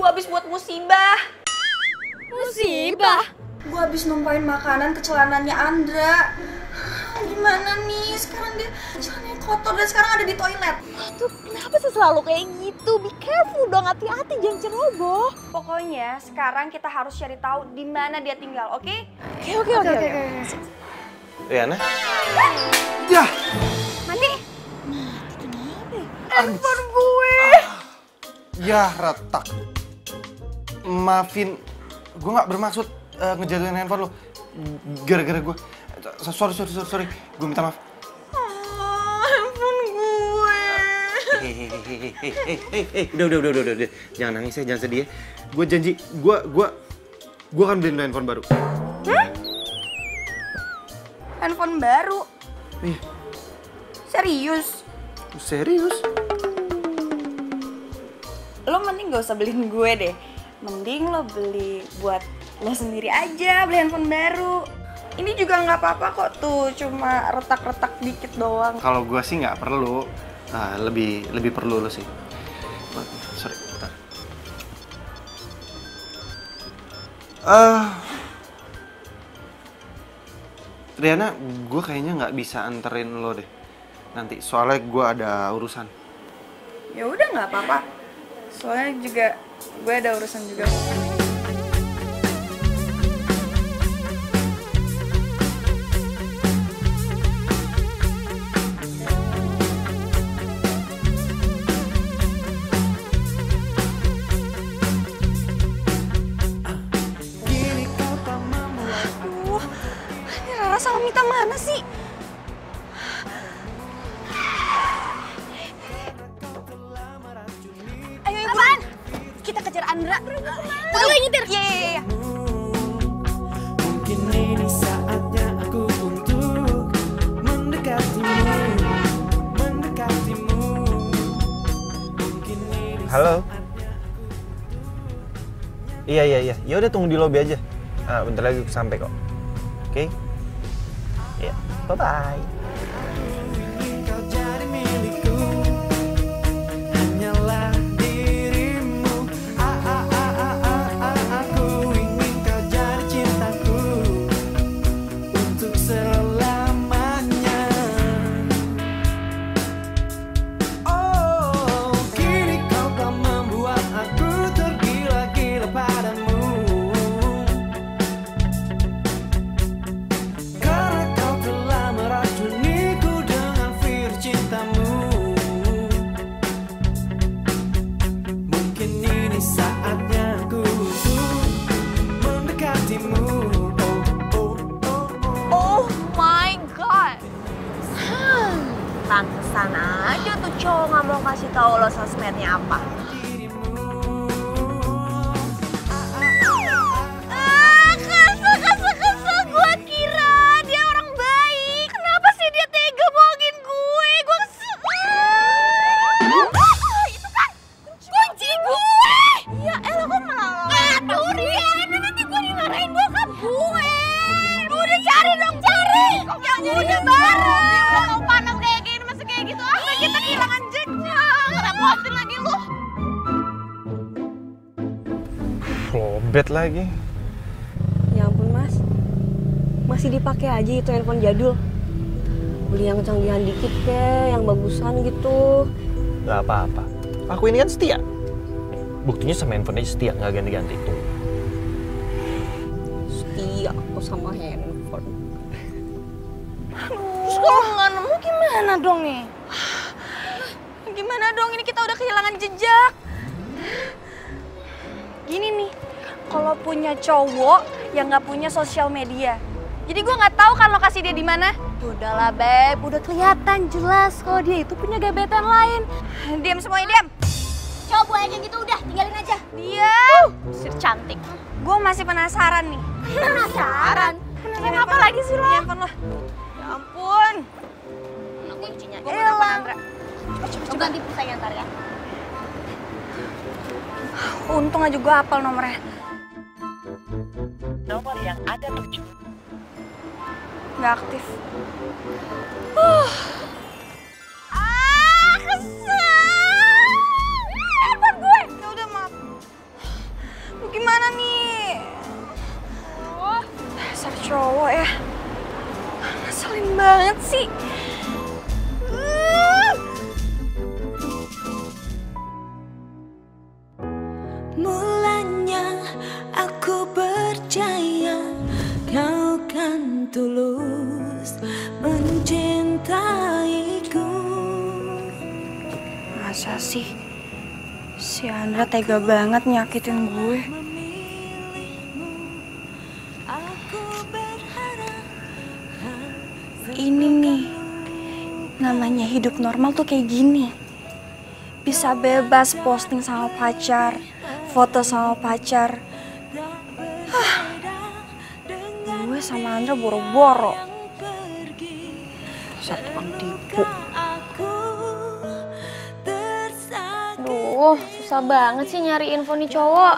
Gue habis buat musibah. Musibah. Gue habis numpain makanan ke celananya Andra. Gimana nih? Sekarang dia celananya kotor dan sekarang ada di toilet. Tuh, kenapa sih selalu kayak gitu? Be careful dong, hati-hati jangan ceroboh. Pokoknya sekarang kita harus cari tahu di mana dia tinggal, oke? Oke, oke, oke. oke. Riana? Ya, Mandi. Handphone gue. Ya, retak. Maafin, gue nggak bermaksud eh, ngejatuhin handphone lo. Gara-gara gue. Sorry, sorry, sorry, sorry. Gue minta maaf. Oh, handphone gue. Hei, udah, udah, udah, udah, udah, jangan nangis ya, jangan sedih ya. Gue janji, gue, gue, gue akan beliin handphone baru. Handphone baru. Iya, Serius. serius? Lo mending gak usah beliin gue deh. Mending lo beli buat lo sendiri aja, beli handphone baru. Ini juga nggak apa-apa kok tuh, cuma retak-retak dikit doang. kalau gue sih nggak perlu. Nah, lebih lebih perlu lo sih. Sorry, bentar. Eh, Riana, gue kayaknya nggak bisa anterin lo deh. Nanti, soalnya gue ada urusan. Ya udah nggak apa-apa. Soalnya juga gue ada urusan juga. Halo. Iya iya iya. Ya udah tunggu di lobi aja. Ah, bentar lagi sampai kok. Oke? Iya. Bye bye. Jadul. Beli yang canggihan dikit ke, yang bagusan gitu. Gak apa-apa. Aku ini kan setia. Buktinya sama handphone aja setia, nggak ganti-ganti tuh. Setia aku sama handphone. Terus kalau nggak nemu gimana dong nih? Gimana dong ini kita udah kehilangan jejak. Gini nih, kalau punya cowok yang nggak punya sosial media. Jadi gue nggak tahu kan lokasi dia di mana. Udahlah beb, udah kelihatan jelas kalau dia itu punya gebetan lain. Diam semuanya diam. Coba aja gitu udah, tinggalin aja. Diam. Sir cantik. Gue masih penasaran nih. Penasaran. Penasaran apa lagi sih lo? Ya ampun. Ya ampun. Mana kuncinya? Gue mau telepon Andra. Coba ganti pulsanya ntar ya. Untung aja gue hafal nomornya. Nggak aktif. Uh. Ah, kesel. Handphone gue. Ya udah maaf. Lu gimana nih? Oh, dasar cowok ya. Ngeselin banget sih. Andra tega banget nyakitin gue. Ini nih, namanya hidup normal tuh kayak gini. Bisa bebas posting sama pacar, foto sama pacar. Hah, gue sama Andra boro-boro. Satu tersakiti Duh, susah banget sih nyari info nih cowok.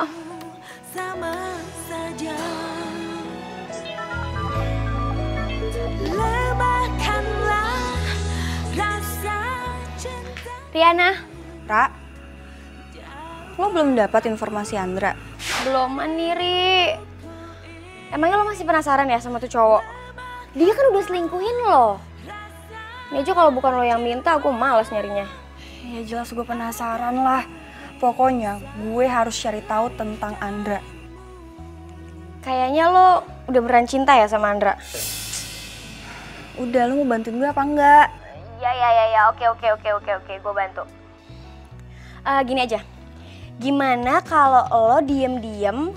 sama saja Lemahkanlah rasa cinta Riana, Ra, lo belum dapat informasi Andra? belum maniri. Emangnya lo masih penasaran ya sama tuh cowok? Dia kan udah selingkuhin lo. Ini aja kalau bukan lo yang minta, gue males nyarinya. Ya jelas gue penasaran lah. Pokoknya gue harus cari tahu tentang Andra. Kayaknya lo udah beneran cinta ya sama Andra? Udah, lu mau bantuin gue apa enggak? Ya ya ya ya, oke oke oke oke oke, gue bantu. Eh, gini aja, gimana kalau lo diem-diem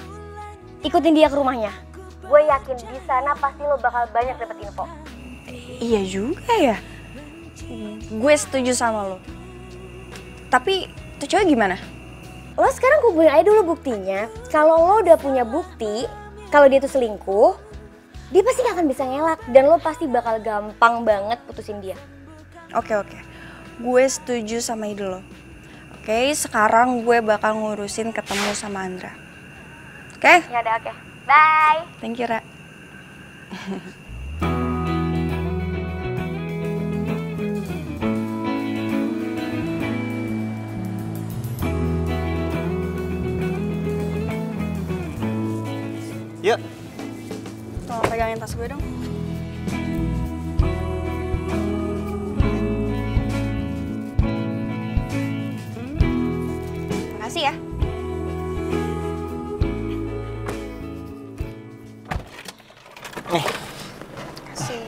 ikutin dia ke rumahnya? Gue yakin di sana pasti lo bakal banyak dapet info. Iya juga ya. Gue setuju sama lo. Tapi tuh cewek gimana? Lo sekarang kumpulin aja dulu buktinya. Kalau lo udah punya bukti, kalau dia tuh selingkuh, dia pasti gak akan bisa ngelak dan lo pasti bakal gampang banget putusin dia. Oke oke. Gue setuju sama ide lo. Oke, sekarang gue bakal ngurusin ketemu sama Andra. Oke? Ya udah oke. Bye. Thank you, Ra. Yuk. Tolong pegangin tas gue dong. Makasih ya. Makasih.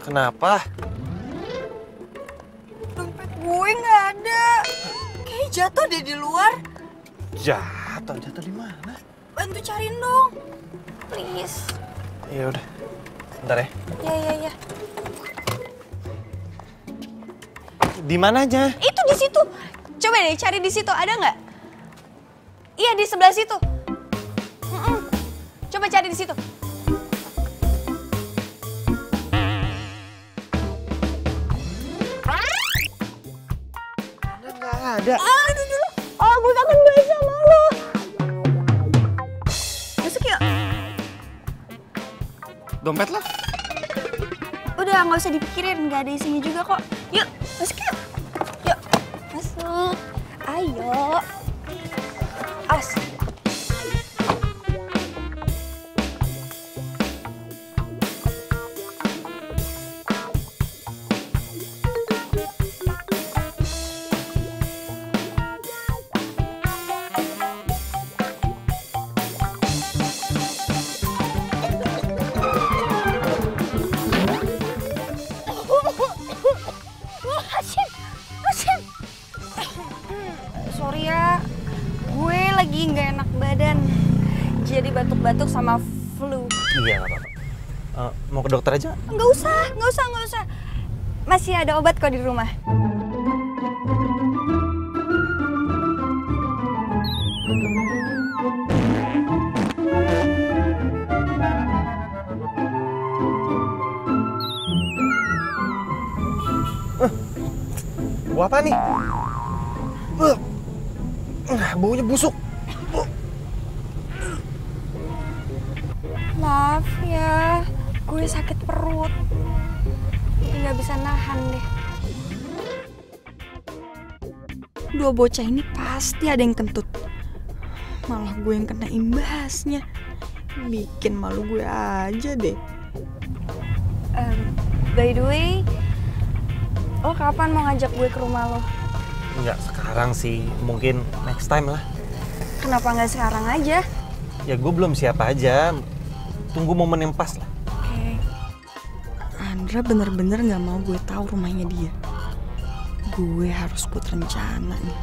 Kenapa? Deh di luar. Jatuh, jatuh di mana? Bantu cariin dong. Please. Ya udah. Bentar ya. Ya, ya, ya. Di mananya? Itu di situ. Coba deh cari di situ, ada nggak? Iya di sebelah situ. Mm-mm. Coba cari di situ. Nggak ada. Oh, Dompet lo? Udah nggak usah dipikirin, nggak ada isinya juga kok. Yuk, masuk yuk. Yuk, masuk. Ayo. Dokter aja? Nggak usah, nggak usah, nggak usah. Masih ada obat kok di rumah. Bocah ini pasti ada yang kentut. Malah gue yang kena imbasnya. Bikin malu gue aja deh. by the way, lo kapan mau ngajak gue ke rumah lo? Enggak sekarang sih, mungkin next time lah. Kenapa nggak sekarang aja? Ya gue belum siap aja. Tunggu momen yang pas lah. Oke. Andra bener-bener nggak mau gue tahu rumahnya dia. Gue harus buat rencana nih.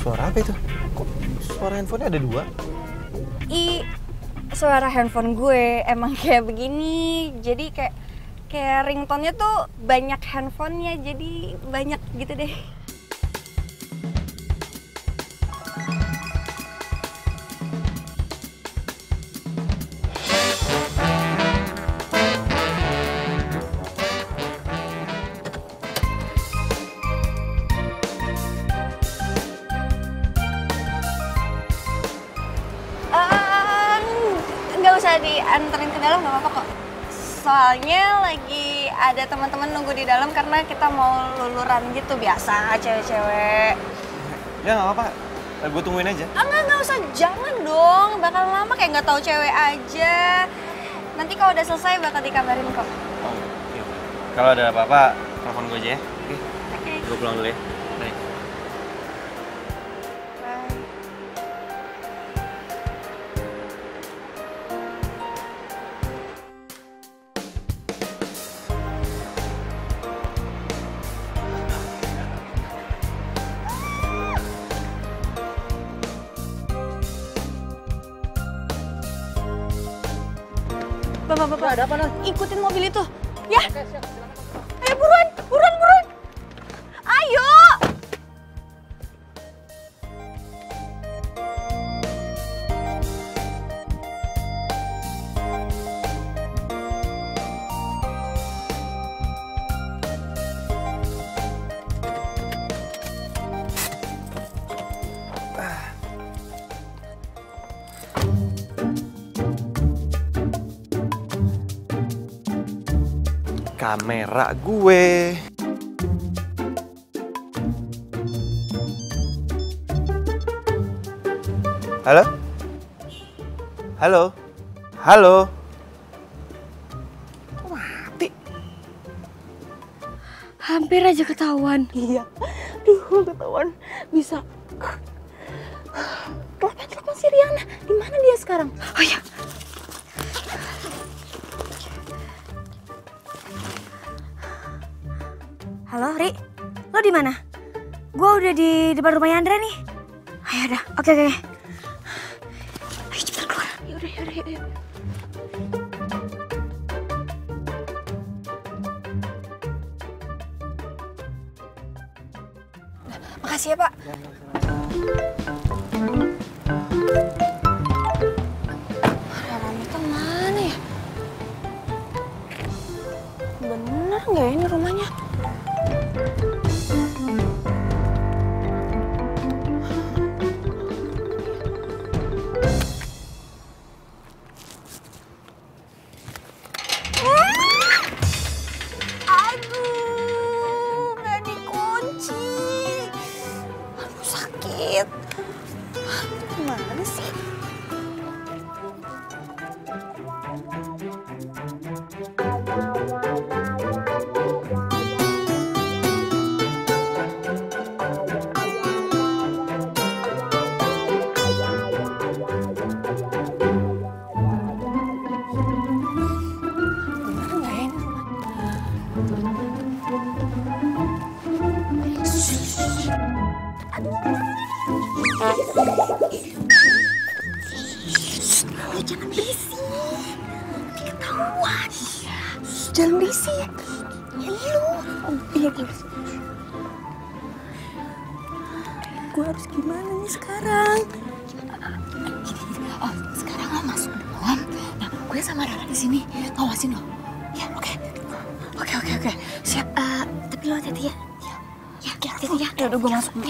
Suara apa itu? Kok suara handphonenya ada dua? I suara handphone gue emang kayak begini. Jadi kayak kayak ringtone-nya tuh banyak handphonenya jadi banyak gitu deh. Ada teman-teman nunggu di dalam karena kita mau luluran gitu biasa cewek-cewek. Ya nggak apa-apa. Gue tungguin aja. Ah, enggak, enggak usah. Jangan dong. Bakal lama kayak nggak tahu cewek aja. Nanti kalau udah selesai bakal dikabarin kok. Oh, iya. Kalau ada apa-apa, telepon gue aja ya. Oke. Oke. Gue pulang dulu ya. ahora Kamera gue. Halo? Halo? Halo? Kok mati? Hampir aja ketahuan. Iya. Duh, ketahuan. Bisa. Telepon, telepon si Riana. Di mana dia sekarang? Oh iya. Ri. Lo di mana? Gua udah di depan rumahnya Andra nih. Ayo dah. Oke, oke. Ayo gue masuk dulu.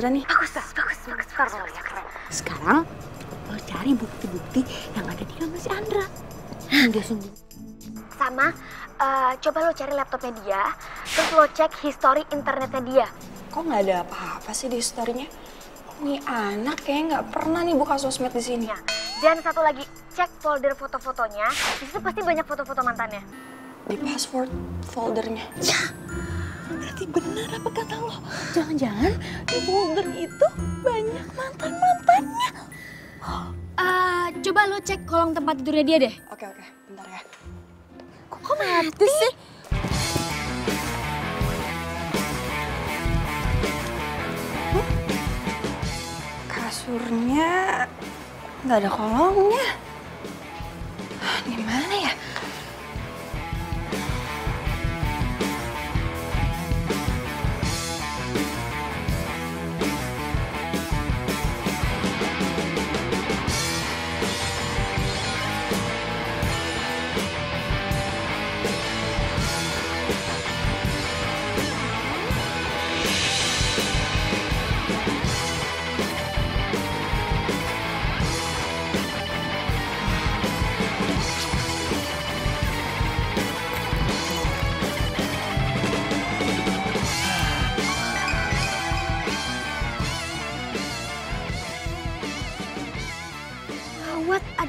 Ada di kamarnya Andra nih. Bagus, bagus, bagus, bagus, bagus, bagus, keren. Sekarang lo cari bukti-bukti yang ada di kamar si Andra. Dia sembunyi. Sama, eh, coba lo cari laptopnya dia, terus lo cek history internetnya dia. Kok nggak ada apa-apa sih di historinya? Nih anak kayaknya nggak pernah nih buka sosmed di sini. Ya. Dan satu lagi, cek folder foto-fotonya. Di situ pasti banyak foto-foto mantannya. Di password foldernya. Ya, berarti benar apa kata lo? Jangan-jangan di folder itu banyak mantan-mantannya. Eh, coba lo cek kolong tempat tidurnya dia deh. Oke oke, bentar ya. Kok mati sih? Kasurnya nggak ada kolongnya. Di mana ya?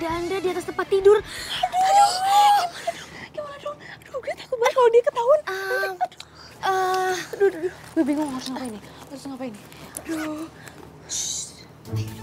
Ada Andra di atas tempat tidur. Aduh, gimana dong? Gimana dong? Aduh, gue takut banget kalau dia ketahuan. Um, aduh, eh, aduh, aduh, gue bingung harus ngapain nih. Harus ngapain nih? Aduh. Suara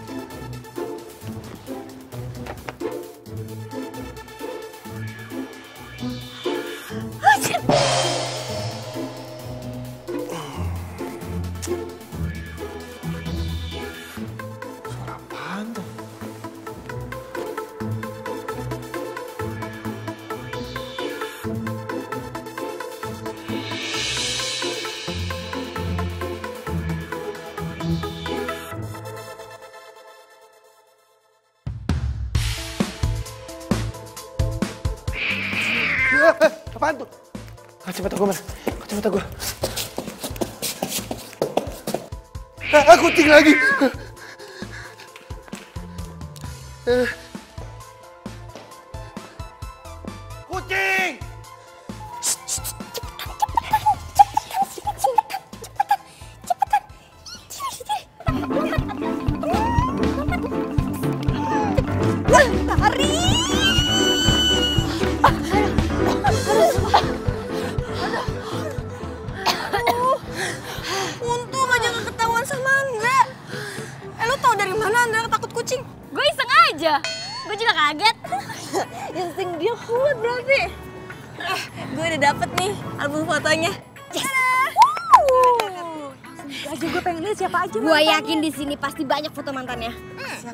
lagi.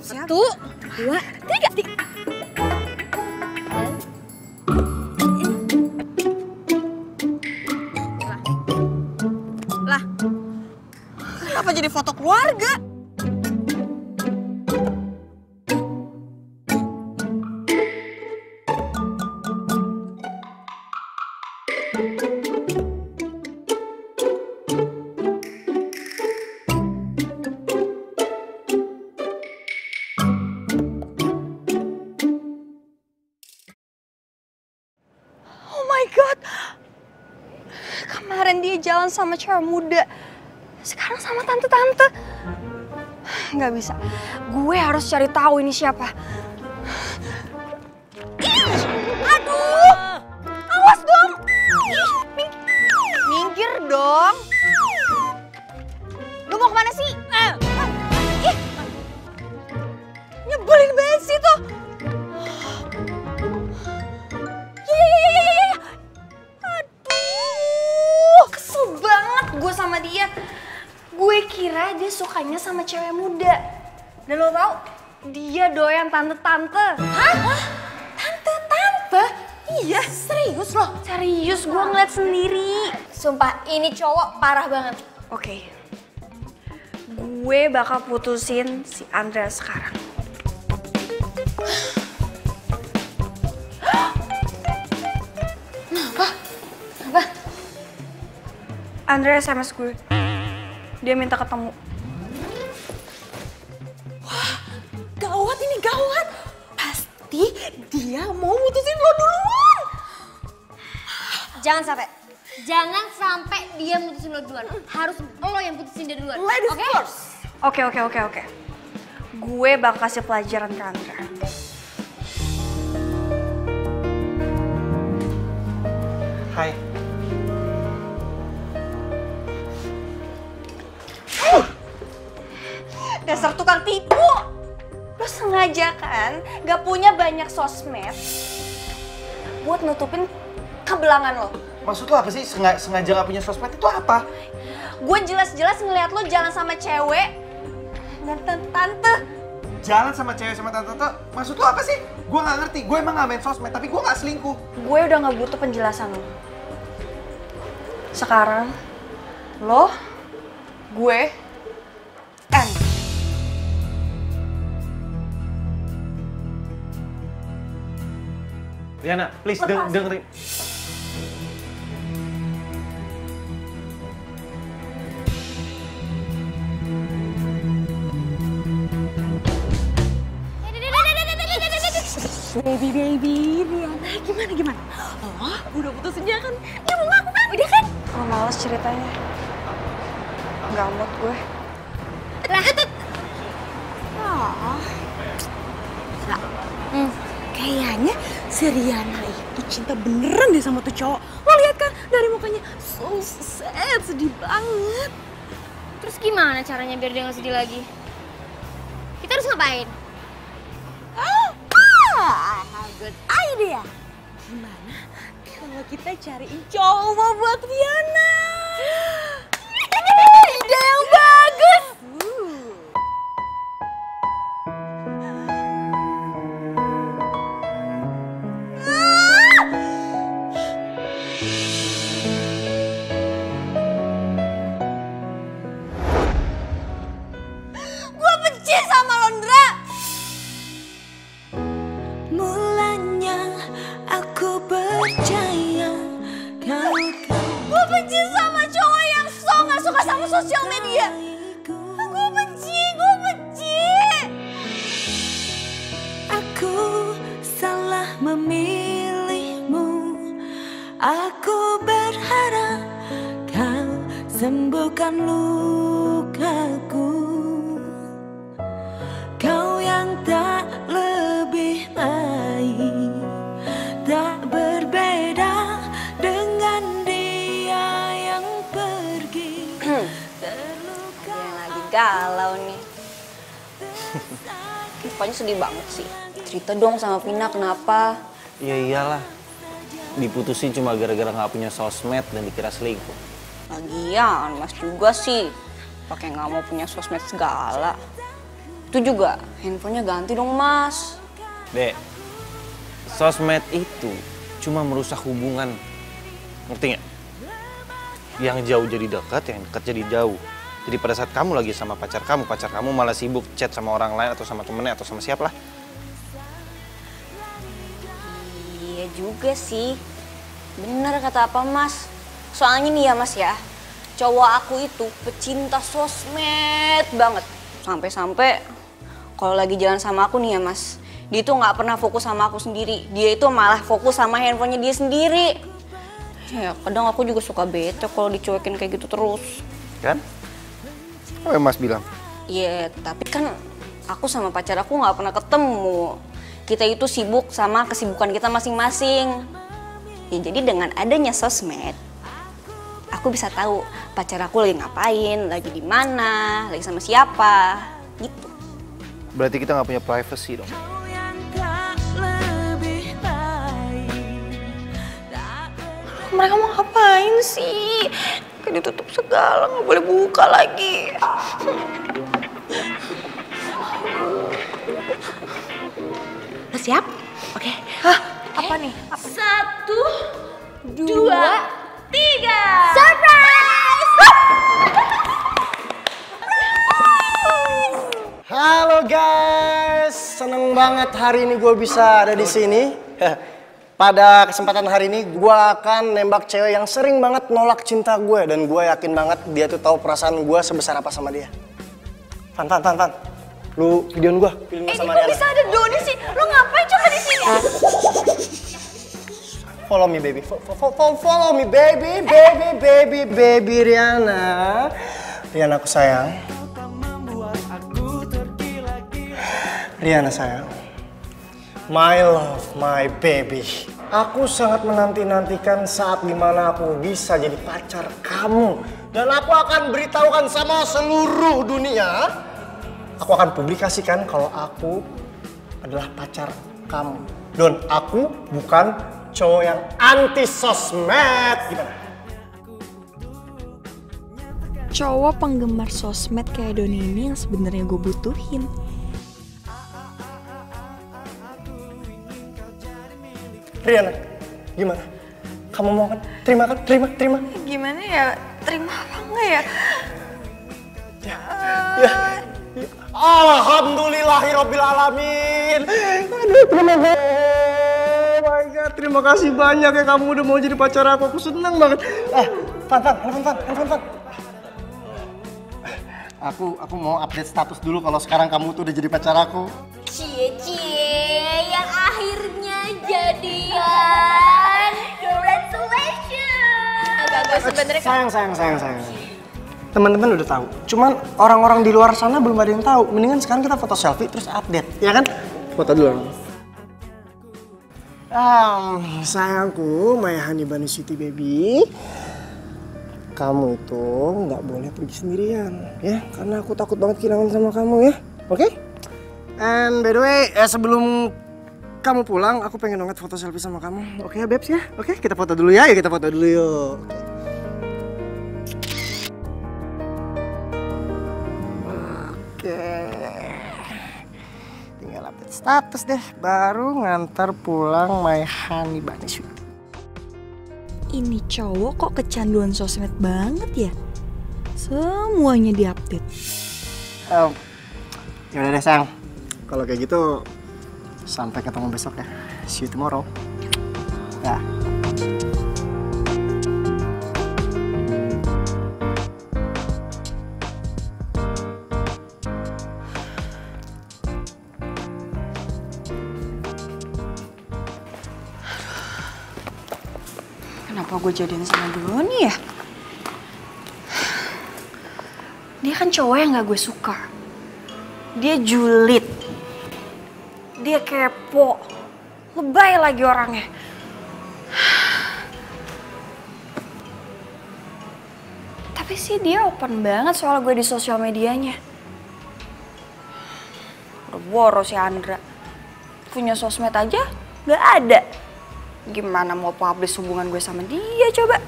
Satu, dua, bisa. Gue harus cari tahu ini siapa. Iya. Serius loh? Serius, gue ngeliat sendiri. Sumpah, ini cowok parah banget. Oke. Gue bakal putusin si Andrea sekarang. Andrea SMS gue. Dia minta ketemu. Gawat ini gawat. Pasti dia mau mutusin lo duluan. Jangan sampai. Jangan sampai dia mutusin lo duluan. Harus lo yang putusin dia duluan. Ladies Oke? first. Oke, oke, oke, oke. Gue bakal kasih pelajaran ke Andra. Hai. Dasar tukang tipu! Lo sengaja kan gak punya banyak sosmed buat nutupin kebelangan lo. Maksud lo apa sih? Sengaja, sengaja gak punya sosmed itu apa? Gue jelas-jelas ngeliat lo jalan sama cewek dan tan- tante. Jalan sama cewek sama tante-tante, maksud lo apa sih? Gue gak ngerti, gue emang gak main sosmed, tapi gue gak selingkuh. Gue udah gak butuh penjelasan lo. Sekarang, lo, gue, and Riana, please deng dengerin. Baby baby Riana gimana gimana? Oh udah putusinnya kan? Ya mau ngaku kan? Udah kan? Gue males ceritanya. Gak mood gue. Oh. Nah, hmm, kayaknya si Riana itu cinta beneran deh sama tuh cowok. Lo lihat kan dari mukanya so sad, sedih banget. Terus gimana caranya biar dia nggak sedih lagi? Kita harus ngapain? Ah, I have good idea. Gimana kalau kita cariin cowok buat Riana? Ide yang bagus. Suka sama sosial media. Gue benci, gue benci. Aku salah memilihmu Aku berharap kau sembuhkan lukaku galau nih. Pokoknya sedih banget sih. Cerita dong sama Vina kenapa? Ya iyalah, diputusin cuma gara-gara nggak punya sosmed dan dikira selingkuh. Lagian, Mas juga sih. Pakai nggak mau punya sosmed segala. Itu juga, handphonenya ganti dong Mas. Dek, sosmed itu cuma merusak hubungan. Ngerti nggak? Yang jauh jadi dekat, yang dekat jadi jauh. Jadi pada saat kamu lagi sama pacar kamu, pacar kamu malah sibuk chat sama orang lain atau sama temennya atau sama siapa lah. Iya juga sih. Bener kata apa Mas. Soalnya nih ya Mas ya, cowok aku itu pecinta sosmed banget. Sampai-sampai kalau lagi jalan sama aku nih ya Mas, dia itu nggak pernah fokus sama aku sendiri. Dia itu malah fokus sama handphonenya dia sendiri. Ya kadang aku juga suka bete kalau dicuekin kayak gitu terus. Kan? Apa yang Mas bilang? Iya, tapi kan aku sama pacar aku nggak pernah ketemu. Kita itu sibuk sama kesibukan kita masing-masing. Ya jadi dengan adanya sosmed, aku bisa tahu pacar aku lagi ngapain, lagi di mana, lagi sama siapa, gitu. Berarti kita nggak punya privacy dong. Mereka mau ngapain sih? Kayak ditutup segala, nggak boleh buka lagi. Udah siap? Oke. Apa nih? Satu, dua, tiga. Halo guys, seneng banget hari ini gue bisa ada di sini. pada kesempatan hari ini gue akan nembak cewek yang sering banget nolak cinta gue dan gue yakin banget dia tuh tahu perasaan gue sebesar apa sama dia. Fan, Fan, Fan, Fan. Lu videoin gue, videoin Eh, gue sama kok Riana. bisa ada Doni sih? Lo ngapain coba di sini? Follow me baby, Fo- fo- fo- follow me baby, baby, baby, baby Riana. Riana aku sayang. Riana sayang. My love, my baby. Aku sangat menanti-nantikan saat di mana aku bisa jadi pacar kamu. Dan aku akan beritahukan sama seluruh dunia. Aku akan publikasikan kalau aku adalah pacar kamu. Dan aku bukan cowok yang anti sosmed. Gimana? Cowok penggemar sosmed kayak Doni ini yang sebenarnya gue butuhin. Riana, gimana? Kamu mau kan? Terima kan? Terima, terima. Gimana ya? Terima apa enggak ya? Ya. ya. Alhamdulillahirabbil alamin. Aduh, terima kasih. Oh my god, terima kasih banyak ya kamu udah mau jadi pacar aku. Aku senang banget. Ah, Fan, Fan, handphone Fan, handphone Fan. Aku aku mau update status dulu kalau sekarang kamu tuh udah jadi pacar aku. Cie cie yang akhirnya jadian. Congratulations. Agak-agak sebenarnya Sayang, sayang, sayang, sayang. Teman-teman udah tahu. Cuman orang-orang di luar sana belum ada yang tahu. Mendingan sekarang kita foto selfie terus update, ya kan? Foto dulu. Um, sayangku, my honey bunny sweetie baby. Kamu itu nggak boleh pergi sendirian, ya? Karena aku takut banget kehilangan sama kamu, ya. Oke? And by the way, eh, sebelum kamu pulang, aku pengen banget foto selfie sama kamu. Oke ya, Babes ya? Oke, kita foto dulu ya. Yuk kita foto dulu yuk. Oke. Oke. Tinggal update status deh. Baru ngantar pulang my honey bunny. Ini cowok kok kecanduan sosmed banget ya? Semuanya diupdate. Um, ya udah deh sayang. Kalau kayak gitu sampai ketemu besok ya. See you tomorrow. Ya. Kenapa gue jadian sama Doni ya? Dia kan cowok yang gak gue suka. Dia julid. Dia kepo. Lebay lagi orangnya. Tapi sih dia open banget soal gue di sosial medianya. Boros si Andra. Punya sosmed aja gak ada. Gimana mau publish hubungan gue sama dia coba?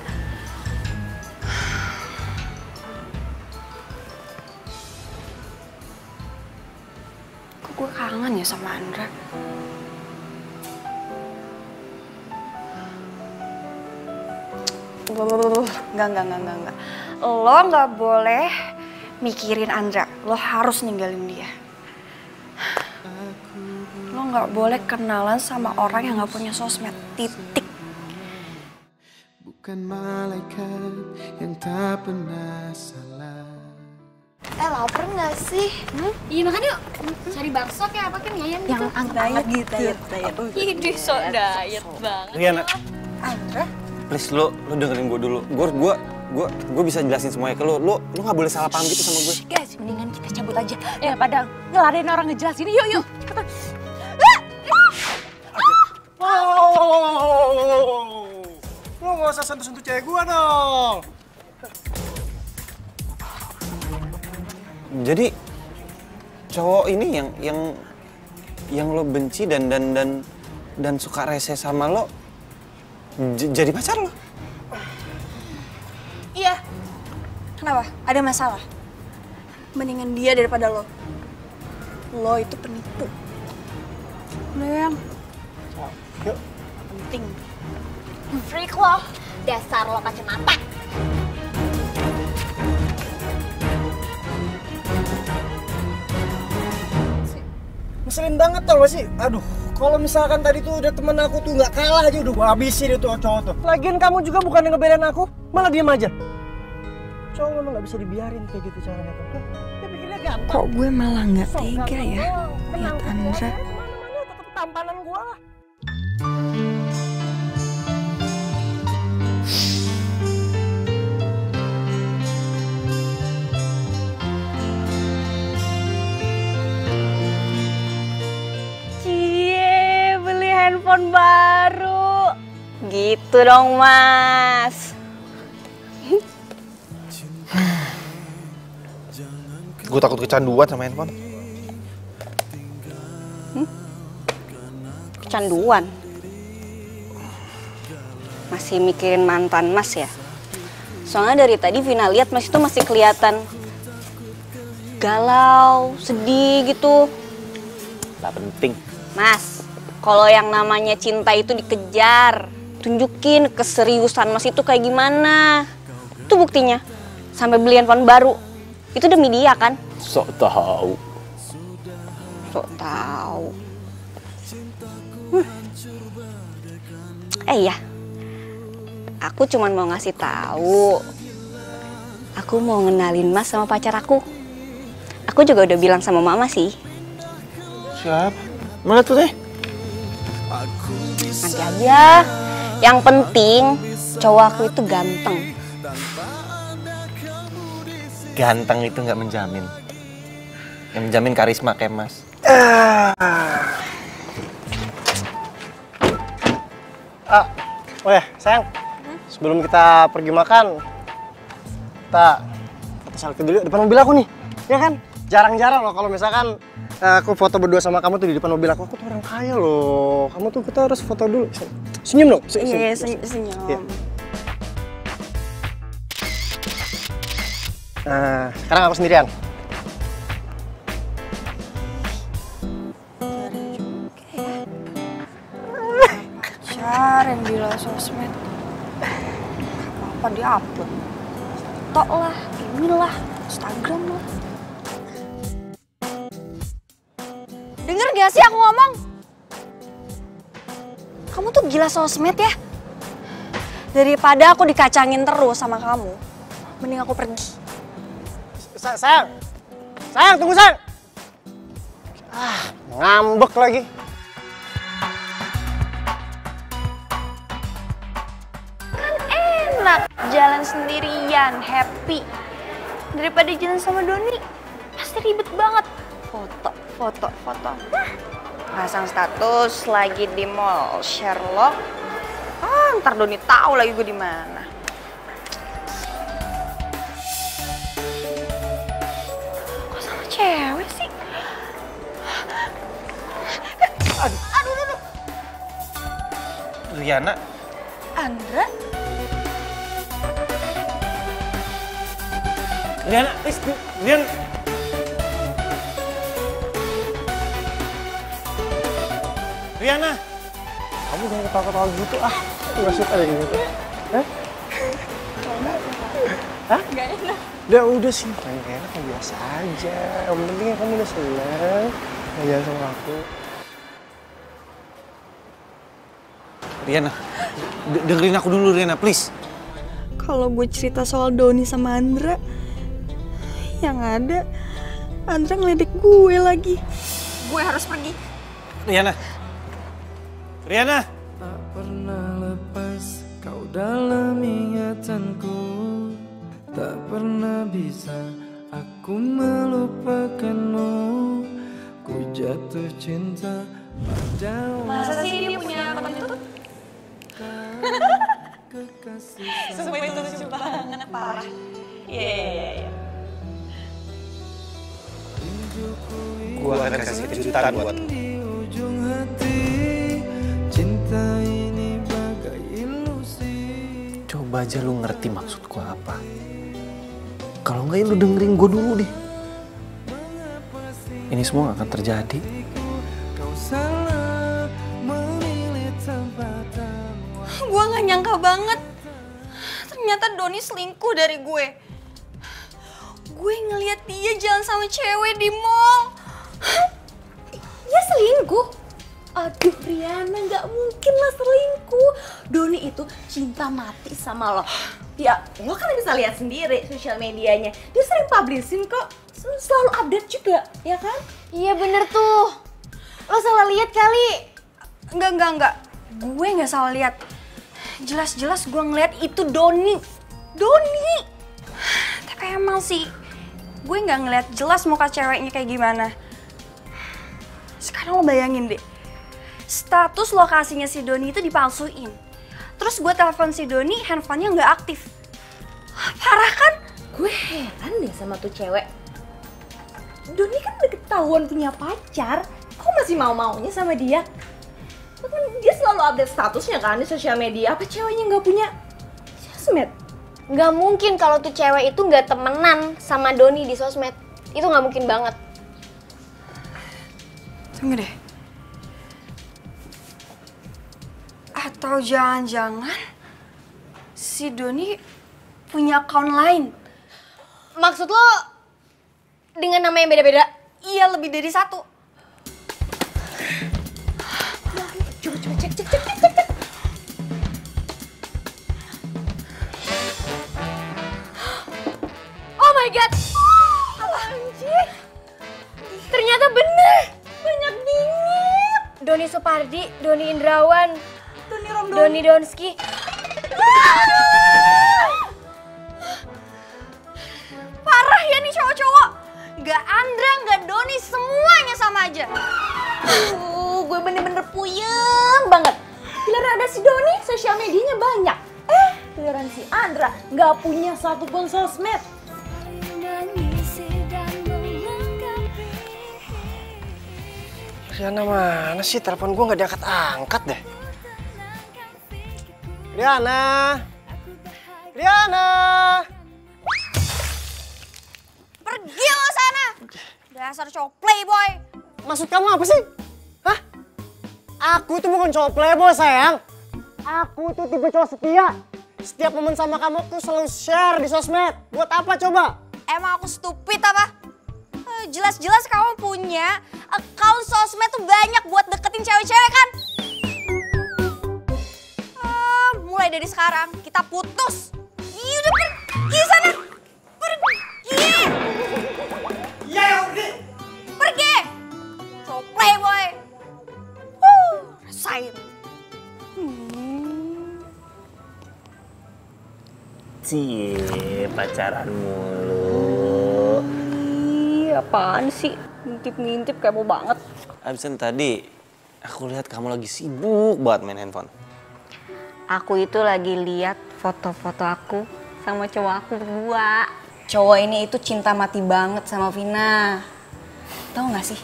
Kangen ya sama Andra? Enggak, enggak, enggak, enggak, enggak. Lo nggak boleh mikirin Andra. Lo harus ninggalin dia. Lo nggak boleh kenalan sama orang yang nggak punya sosmed. Titik. Bukan malaikat yang tak pernah salah. Eh lapar nggak sih? Iya makan yuk. Cari bakso kayak apa kan ngayam gitu. Yang Diet, gitu, diet, diet. Ih, so diet banget. Riana, Andra? please lo lo dengerin gue dulu. Gue gue gue gue bisa jelasin semuanya ke lo. Lo lo nggak boleh salah paham gitu sama gue. Guys, mendingan kita cabut aja. Ya pada ngeladein orang ngejelasin. Yuk, yuk. Cepetan. Wow. Lo nggak usah sentuh-sentuh cewek gua dong. Jadi cowok ini yang yang yang lo benci dan dan dan dan suka rese sama lo jadi pacar lo. Iya. Kenapa? Ada masalah? Mendingan dia daripada lo. Lo itu penipu. Udah yang penting. Freak lo. Dasar lo kacamata. Ngeselin banget tau gak sih? Aduh, Kalau misalkan tadi tuh udah temen aku tuh nggak kalah aja udah gua habisin itu cowok tuh. Lagian kamu juga bukan yang ngebelain aku, malah diem aja. Cowok memang nggak bisa dibiarin kayak gitu caranya tuh. Dia pikirnya gampang. Kok gue malah nggak tega ya lihat Andra. tampanan gua lah. Handphone baru. Gitu dong, Mas. Gue takut kecanduan sama handphone. Kecanduan. Masih mikirin mantan Mas ya? Soalnya dari tadi Vina lihat Mas itu masih kelihatan galau, sedih gitu. Gak penting. Mas, kalau yang namanya cinta itu dikejar, tunjukin keseriusan Mas itu kayak gimana. Itu buktinya. Sampai beli handphone baru. Itu demi dia kan? Sok tahu. Sok tahu. Hmm. Eh iya. Aku cuman mau ngasih tahu. Aku mau ngenalin Mas sama pacar aku. Aku juga udah bilang sama Mama sih. Siap. Mana tuh teh? Nanti aja. Yang penting cowok aku itu ganteng. Ganteng itu nggak menjamin. Yang menjamin karisma kayak mas. Ah, oh ya, sayang. Sebelum kita pergi makan, kita foto selfie dulu depan mobil aku nih. Ya kan? Jarang-jarang loh kalau misalkan eh, aku foto berdua sama kamu tuh di depan mobil aku. Aku tuh orang kaya loh. Kamu tuh kita harus foto dulu. Senyum dong. se- Iya, senyum. senyum. Iya. Nah, sekarang aku sendirian. Yang gila sosmed. Apa dia upload? Tok lah, inilah, Instagram lah. Denger gak sih aku ngomong? Kamu tuh gila sosmed ya? Daripada aku dikacangin terus sama kamu, mending aku pergi. Sa- sayang, sayang tunggu sayang. Ah, ngambek lagi. Enak jalan sendirian, happy. Daripada jalan sama Doni, pasti ribet banget. Foto, foto, foto. Hah, Pasang status lagi di mall Sherlock. Ah, ntar Doni tahu lagi gue di mana. Kok sama cewek sih? Aduh, aduh, aduh. Riana, Andra? Riana, please, Riana. Riana. Kamu jangan ketawa-ketawa gitu ah. Aku Gak suka deh gitu. Hah? Hah? Gak enak. Udah, udah sih. Kayak enak biasa aja. Yang penting kamu udah seneng. Jalan sama aku. Riana, de- dengerin aku dulu Riana, please. Kalau gue cerita soal Doni sama Andra, yang ada Andra ngeledek gue lagi. Gue harus pergi. Riana. Riana. Tak pernah lepas kau dalam ingatanku Tak pernah bisa aku melupakanmu Ku jatuh cinta padamu Masa sih dia punya? Kekasih Sumpah itu lucu banget, parah. Iya, iya, iya. Gua akan kasih kejutan buat Cinta ini bagai ilusi Coba aja lu ngerti maksud gua apa. Kalau enggak ya lu dengerin gua dulu deh. Ini semua gak akan terjadi. Kau salah memilih tempatan Gue gak nyangka banget. Ternyata Doni selingkuh dari gue. Gue ngeliat dia jalan sama cewek di mall. Hah? Dia selingkuh? Aduh, Riana nggak mungkin lah selingkuh. Doni itu cinta mati sama lo. Ya, lo kan bisa lihat sendiri sosial medianya. Dia sering publishin kok, Sel- selalu update juga, ya kan? Iya bener tuh. Lo salah lihat kali. Enggak, enggak, enggak. Gue nggak salah lihat. Jelas-jelas gue ngeliat itu Doni. Doni. Tapi emang sih, gue nggak ngeliat jelas muka ceweknya kayak gimana. Sekarang lo bayangin deh. Status lokasinya si Doni itu dipalsuin. Terus gue telepon si Doni, handphonenya nggak aktif. Parah kan? Gue heran deh sama tuh cewek. Doni kan udah ketahuan punya pacar, kok masih mau-maunya sama dia? Kan dia selalu update statusnya kan di sosial media. Apa ceweknya nggak punya sosmed? Nggak mungkin kalau tuh cewek itu nggak temenan sama Doni di sosmed. Itu nggak mungkin banget. Tunggu deh. Atau jangan-jangan si Doni punya account lain? Maksud lo dengan nama yang beda-beda? Iya, lebih dari satu. Coba coba cek cek cek cek cek. Oh my god! Anjir! Ternyata bener! Banyak bingit! Doni Supardi, Doni Indrawan, Doni Romdon. Doni Donski. Parah ya nih cowok-cowok. Gak Andra, gak Doni, semuanya sama aja. Uh, gue bener-bener puyeng banget. Giliran ada si Doni, sosial medianya banyak. Eh, giliran si Andra nggak punya satu pun sosmed. Riana mana sih? Telepon gue nggak diangkat-angkat deh. Riana, Riana. Pergi lo sana. Dasar cowok playboy. Maksud kamu apa sih? Hah? Aku tuh bukan cowok playboy sayang. Aku tuh tipe cowok setia. Setiap momen sama kamu tuh selalu share di sosmed. Buat apa coba? Emang aku stupid apa? Eh, Jelas-jelas kamu punya account sosmed tuh banyak buat deketin cewek-cewek kan? Mulai dari sekarang kita putus. Ih, udah pergi sana. Pergi. Iya, pergi. Pergi. Cowok playboy. Huh, rasain. Cie, pacaran mulu. Ih, apaan sih? Ngintip-ngintip kepo banget. Abisan tadi, aku lihat kamu lagi sibuk banget main handphone. Aku itu lagi lihat foto-foto aku sama cowok aku berdua. Cowok ini itu cinta mati banget sama Vina. Tahu nggak sih?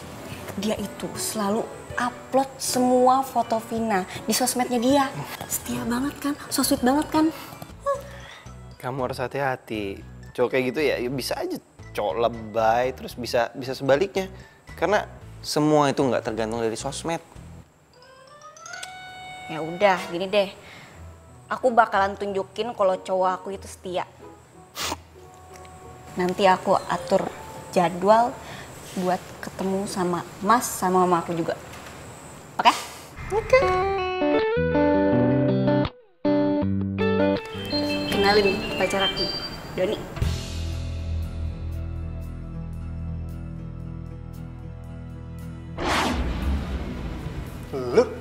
Dia itu selalu upload semua foto Vina di sosmednya dia. Setia banget kan? So sweet banget kan? Kamu harus hati-hati. Cowok kayak gitu ya, ya bisa aja cowok lebay, terus bisa bisa sebaliknya. Karena semua itu nggak tergantung dari sosmed. Ya udah, gini deh. Aku bakalan tunjukin kalau cowok aku itu setia. Nanti aku atur jadwal buat ketemu sama Mas sama Mama aku juga. Oke? Oke. Kenalin pacar aku, Doni. Lu?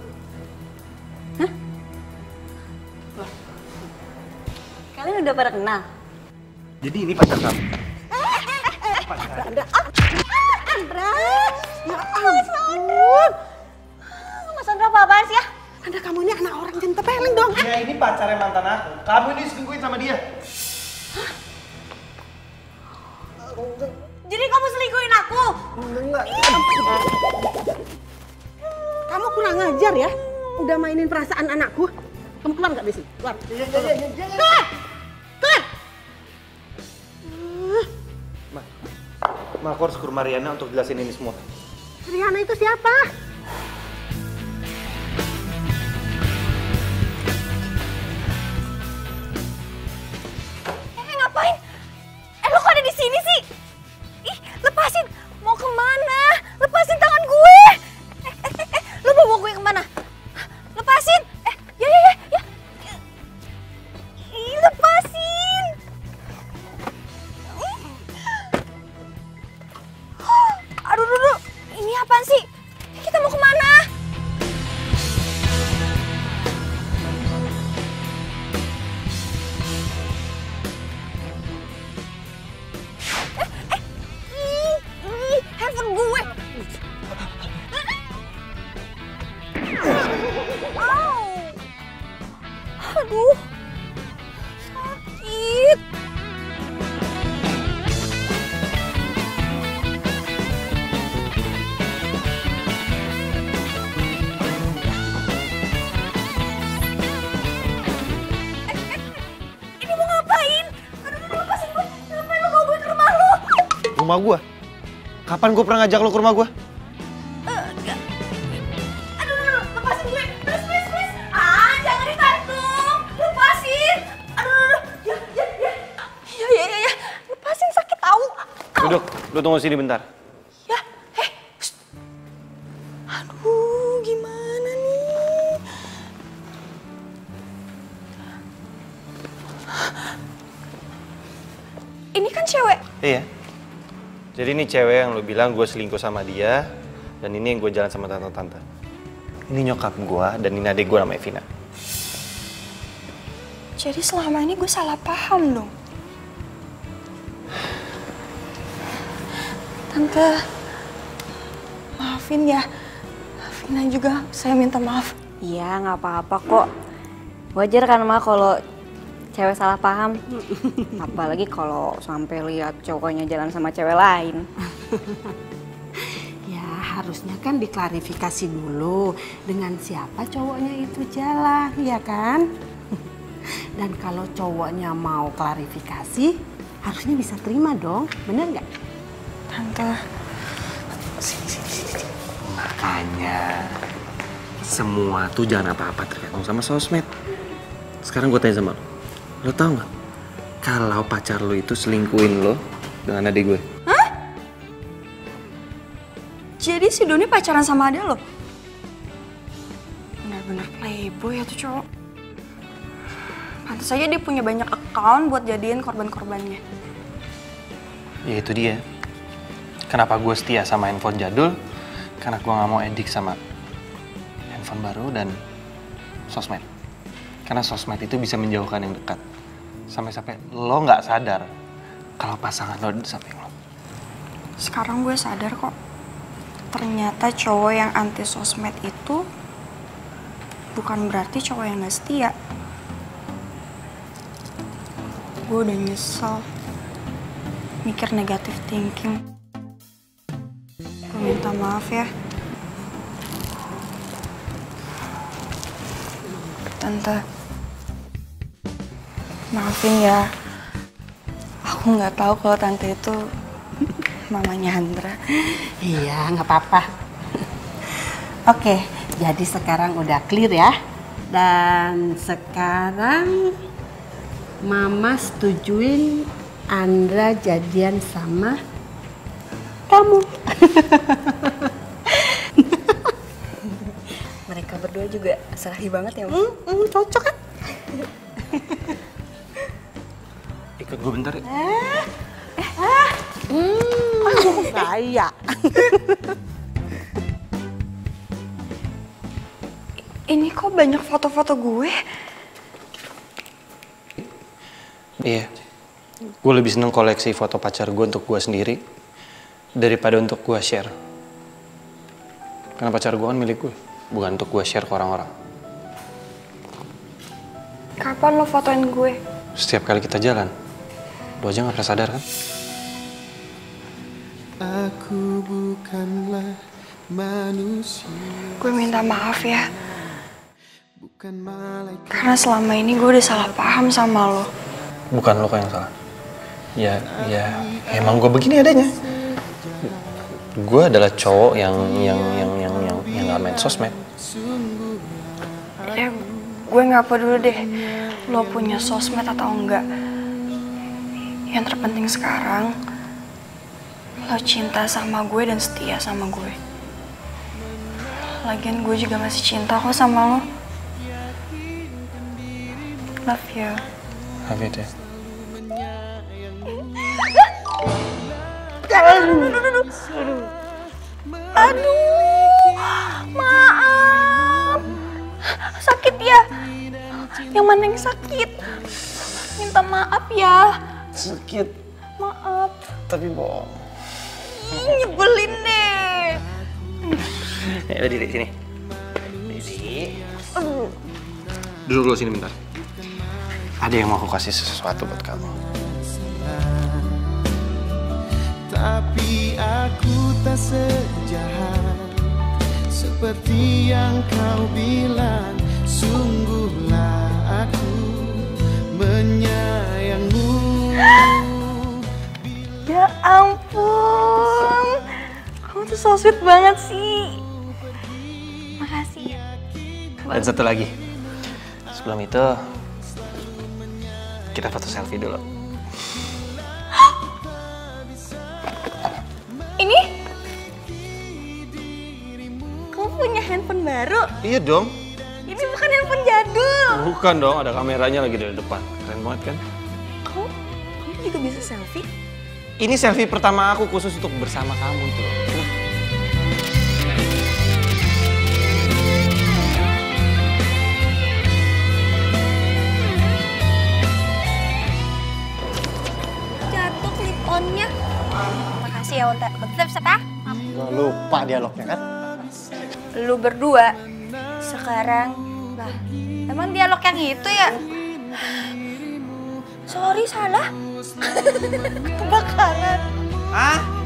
Kalian udah pada kenal? Jadi ini pacar kamu? Andra, ah, Andra, ya ampun. Mas Andra apa-apaan sih ya? Andra kamu ini anak orang jangan tepeleng dong. Ya ini pacarnya mantan aku. Kamu ini selingkuhin sama dia. Jadi kamu selingkuhin aku? Kamu kurang ngajar ya. Udah mainin perasaan anakku. Kamu keluar nggak dari sini? Keluar. Keluar. Keluar. Aku harus ke rumah Riana untuk jelasin ini semua. Riana itu siapa? Rumah gua? Kapan gua pernah ngajak lo ke rumah gua? Aduh, aduh, lepasin gue. Please, please, please. Ah, jangan ditarik dong. Lepasin. Aduh, aduh, aduh. Ya, ya, ya. Ya, ya, ya, ya. Lepasin sakit tahu. Duduk, lu tunggu sini bentar. Aduh, gimana nih? Ini kan cewek. Iya. Jadi ini cewek yang lu bilang gue selingkuh sama dia, dan ini yang gue jalan sama tante-tante. Ini nyokap gue, dan ini adik gue namanya Vina. Jadi selama ini gue salah paham dong. Tante, maafin ya. Vina juga, saya minta maaf. Iya, nggak apa-apa kok. Wajar kan, Ma, kalau cewek salah paham. Apalagi kalau sampai lihat cowoknya jalan sama cewek lain. Ya harusnya kan diklarifikasi dulu dengan siapa cowoknya itu jalan, ya kan? Dan kalau cowoknya mau klarifikasi, harusnya bisa terima dong, bener nggak? Tante, Sini, sini, sini. Makanya, semua tuh jangan apa-apa tergantung sama sosmed. Sekarang gue tanya sama lo, lo tau nggak? Kalau pacar lo itu selingkuhin lo dengan adik gue. jadi si Doni pacaran sama ada lo? Bener-bener playboy ya tuh cowok. Pantes aja dia punya banyak account buat jadiin korban-korbannya. Ya itu dia. Kenapa gue setia sama handphone jadul? Karena gue nggak mau edik sama handphone baru dan sosmed. Karena sosmed itu bisa menjauhkan yang dekat. Sampai-sampai lo nggak sadar kalau pasangan lo di samping lo. Sekarang gue sadar kok. Ternyata cowok yang anti sosmed itu bukan berarti cowok yang gak setia. Gue udah nyesel. Mikir negatif thinking. Gue minta maaf ya. Tante. Maafin ya. Aku nggak tahu kalau tante itu mamanya Andra. Iya, nggak apa-apa. Oke, jadi sekarang udah clear ya. Dan sekarang Mama setujuin Andra jadian sama kamu. Mereka berdua juga serahi banget ya, Hmm, hmm, cocok kan? Ikut gue bentar ya. Hmm, kaya. Ini kok banyak foto-foto gue? Iya. Gue lebih seneng koleksi foto pacar gue untuk gue sendiri daripada untuk gue share. Karena pacar gue kan milik gue, bukan untuk gue share ke orang-orang. Kapan lo fotoin gue? Setiap kali kita jalan, lo aja nggak pernah sadar kan? Aku bukanlah manusia Gue minta maaf ya. Bukan malaikat Karena selama ini gue udah salah paham sama lo. Bukan lo kok yang salah. Ya, ya, emang gue begini adanya. Gue adalah cowok yang yang yang yang yang yang gak main sosmed. Ya, gue nggak peduli deh lo punya sosmed atau enggak. Yang terpenting sekarang, lo cinta sama gue dan setia sama gue. Lagian gue juga masih cinta kok sama lo. Love you. Have it ya. Aduh, maaf. Sakit ya? Yang mana yang sakit? Minta maaf ya. Sakit, Maaf. tapi bohong. Ih, nyebelin deh. Ya udah diri sini. Diri. Duduk dulu sini bentar. ada yang mau aku kasih sesuatu buat kamu. Tapi aku tak sejahat Seperti yang kau bilang Sungguhlah aku menyayangmu Ya ampun, kamu tuh so sweet banget sih. Makasih ya. Dan satu lagi. Sebelum itu, kita foto selfie dulu. Ini? Kamu punya handphone baru? Iya dong. Ini bukan handphone jadul. Bukan dong, ada kameranya lagi dari depan. Keren banget kan? Juga bisa selfie? Ini selfie pertama aku khusus untuk bersama kamu itu loh. Nih. Jatuh clip on-nya. Makasih ya Unta. Betul, Seta. Gak lupa dialognya kan? Lu berdua sekarang lah emang dialog yang itu ya sorry salah kebakaran. Ah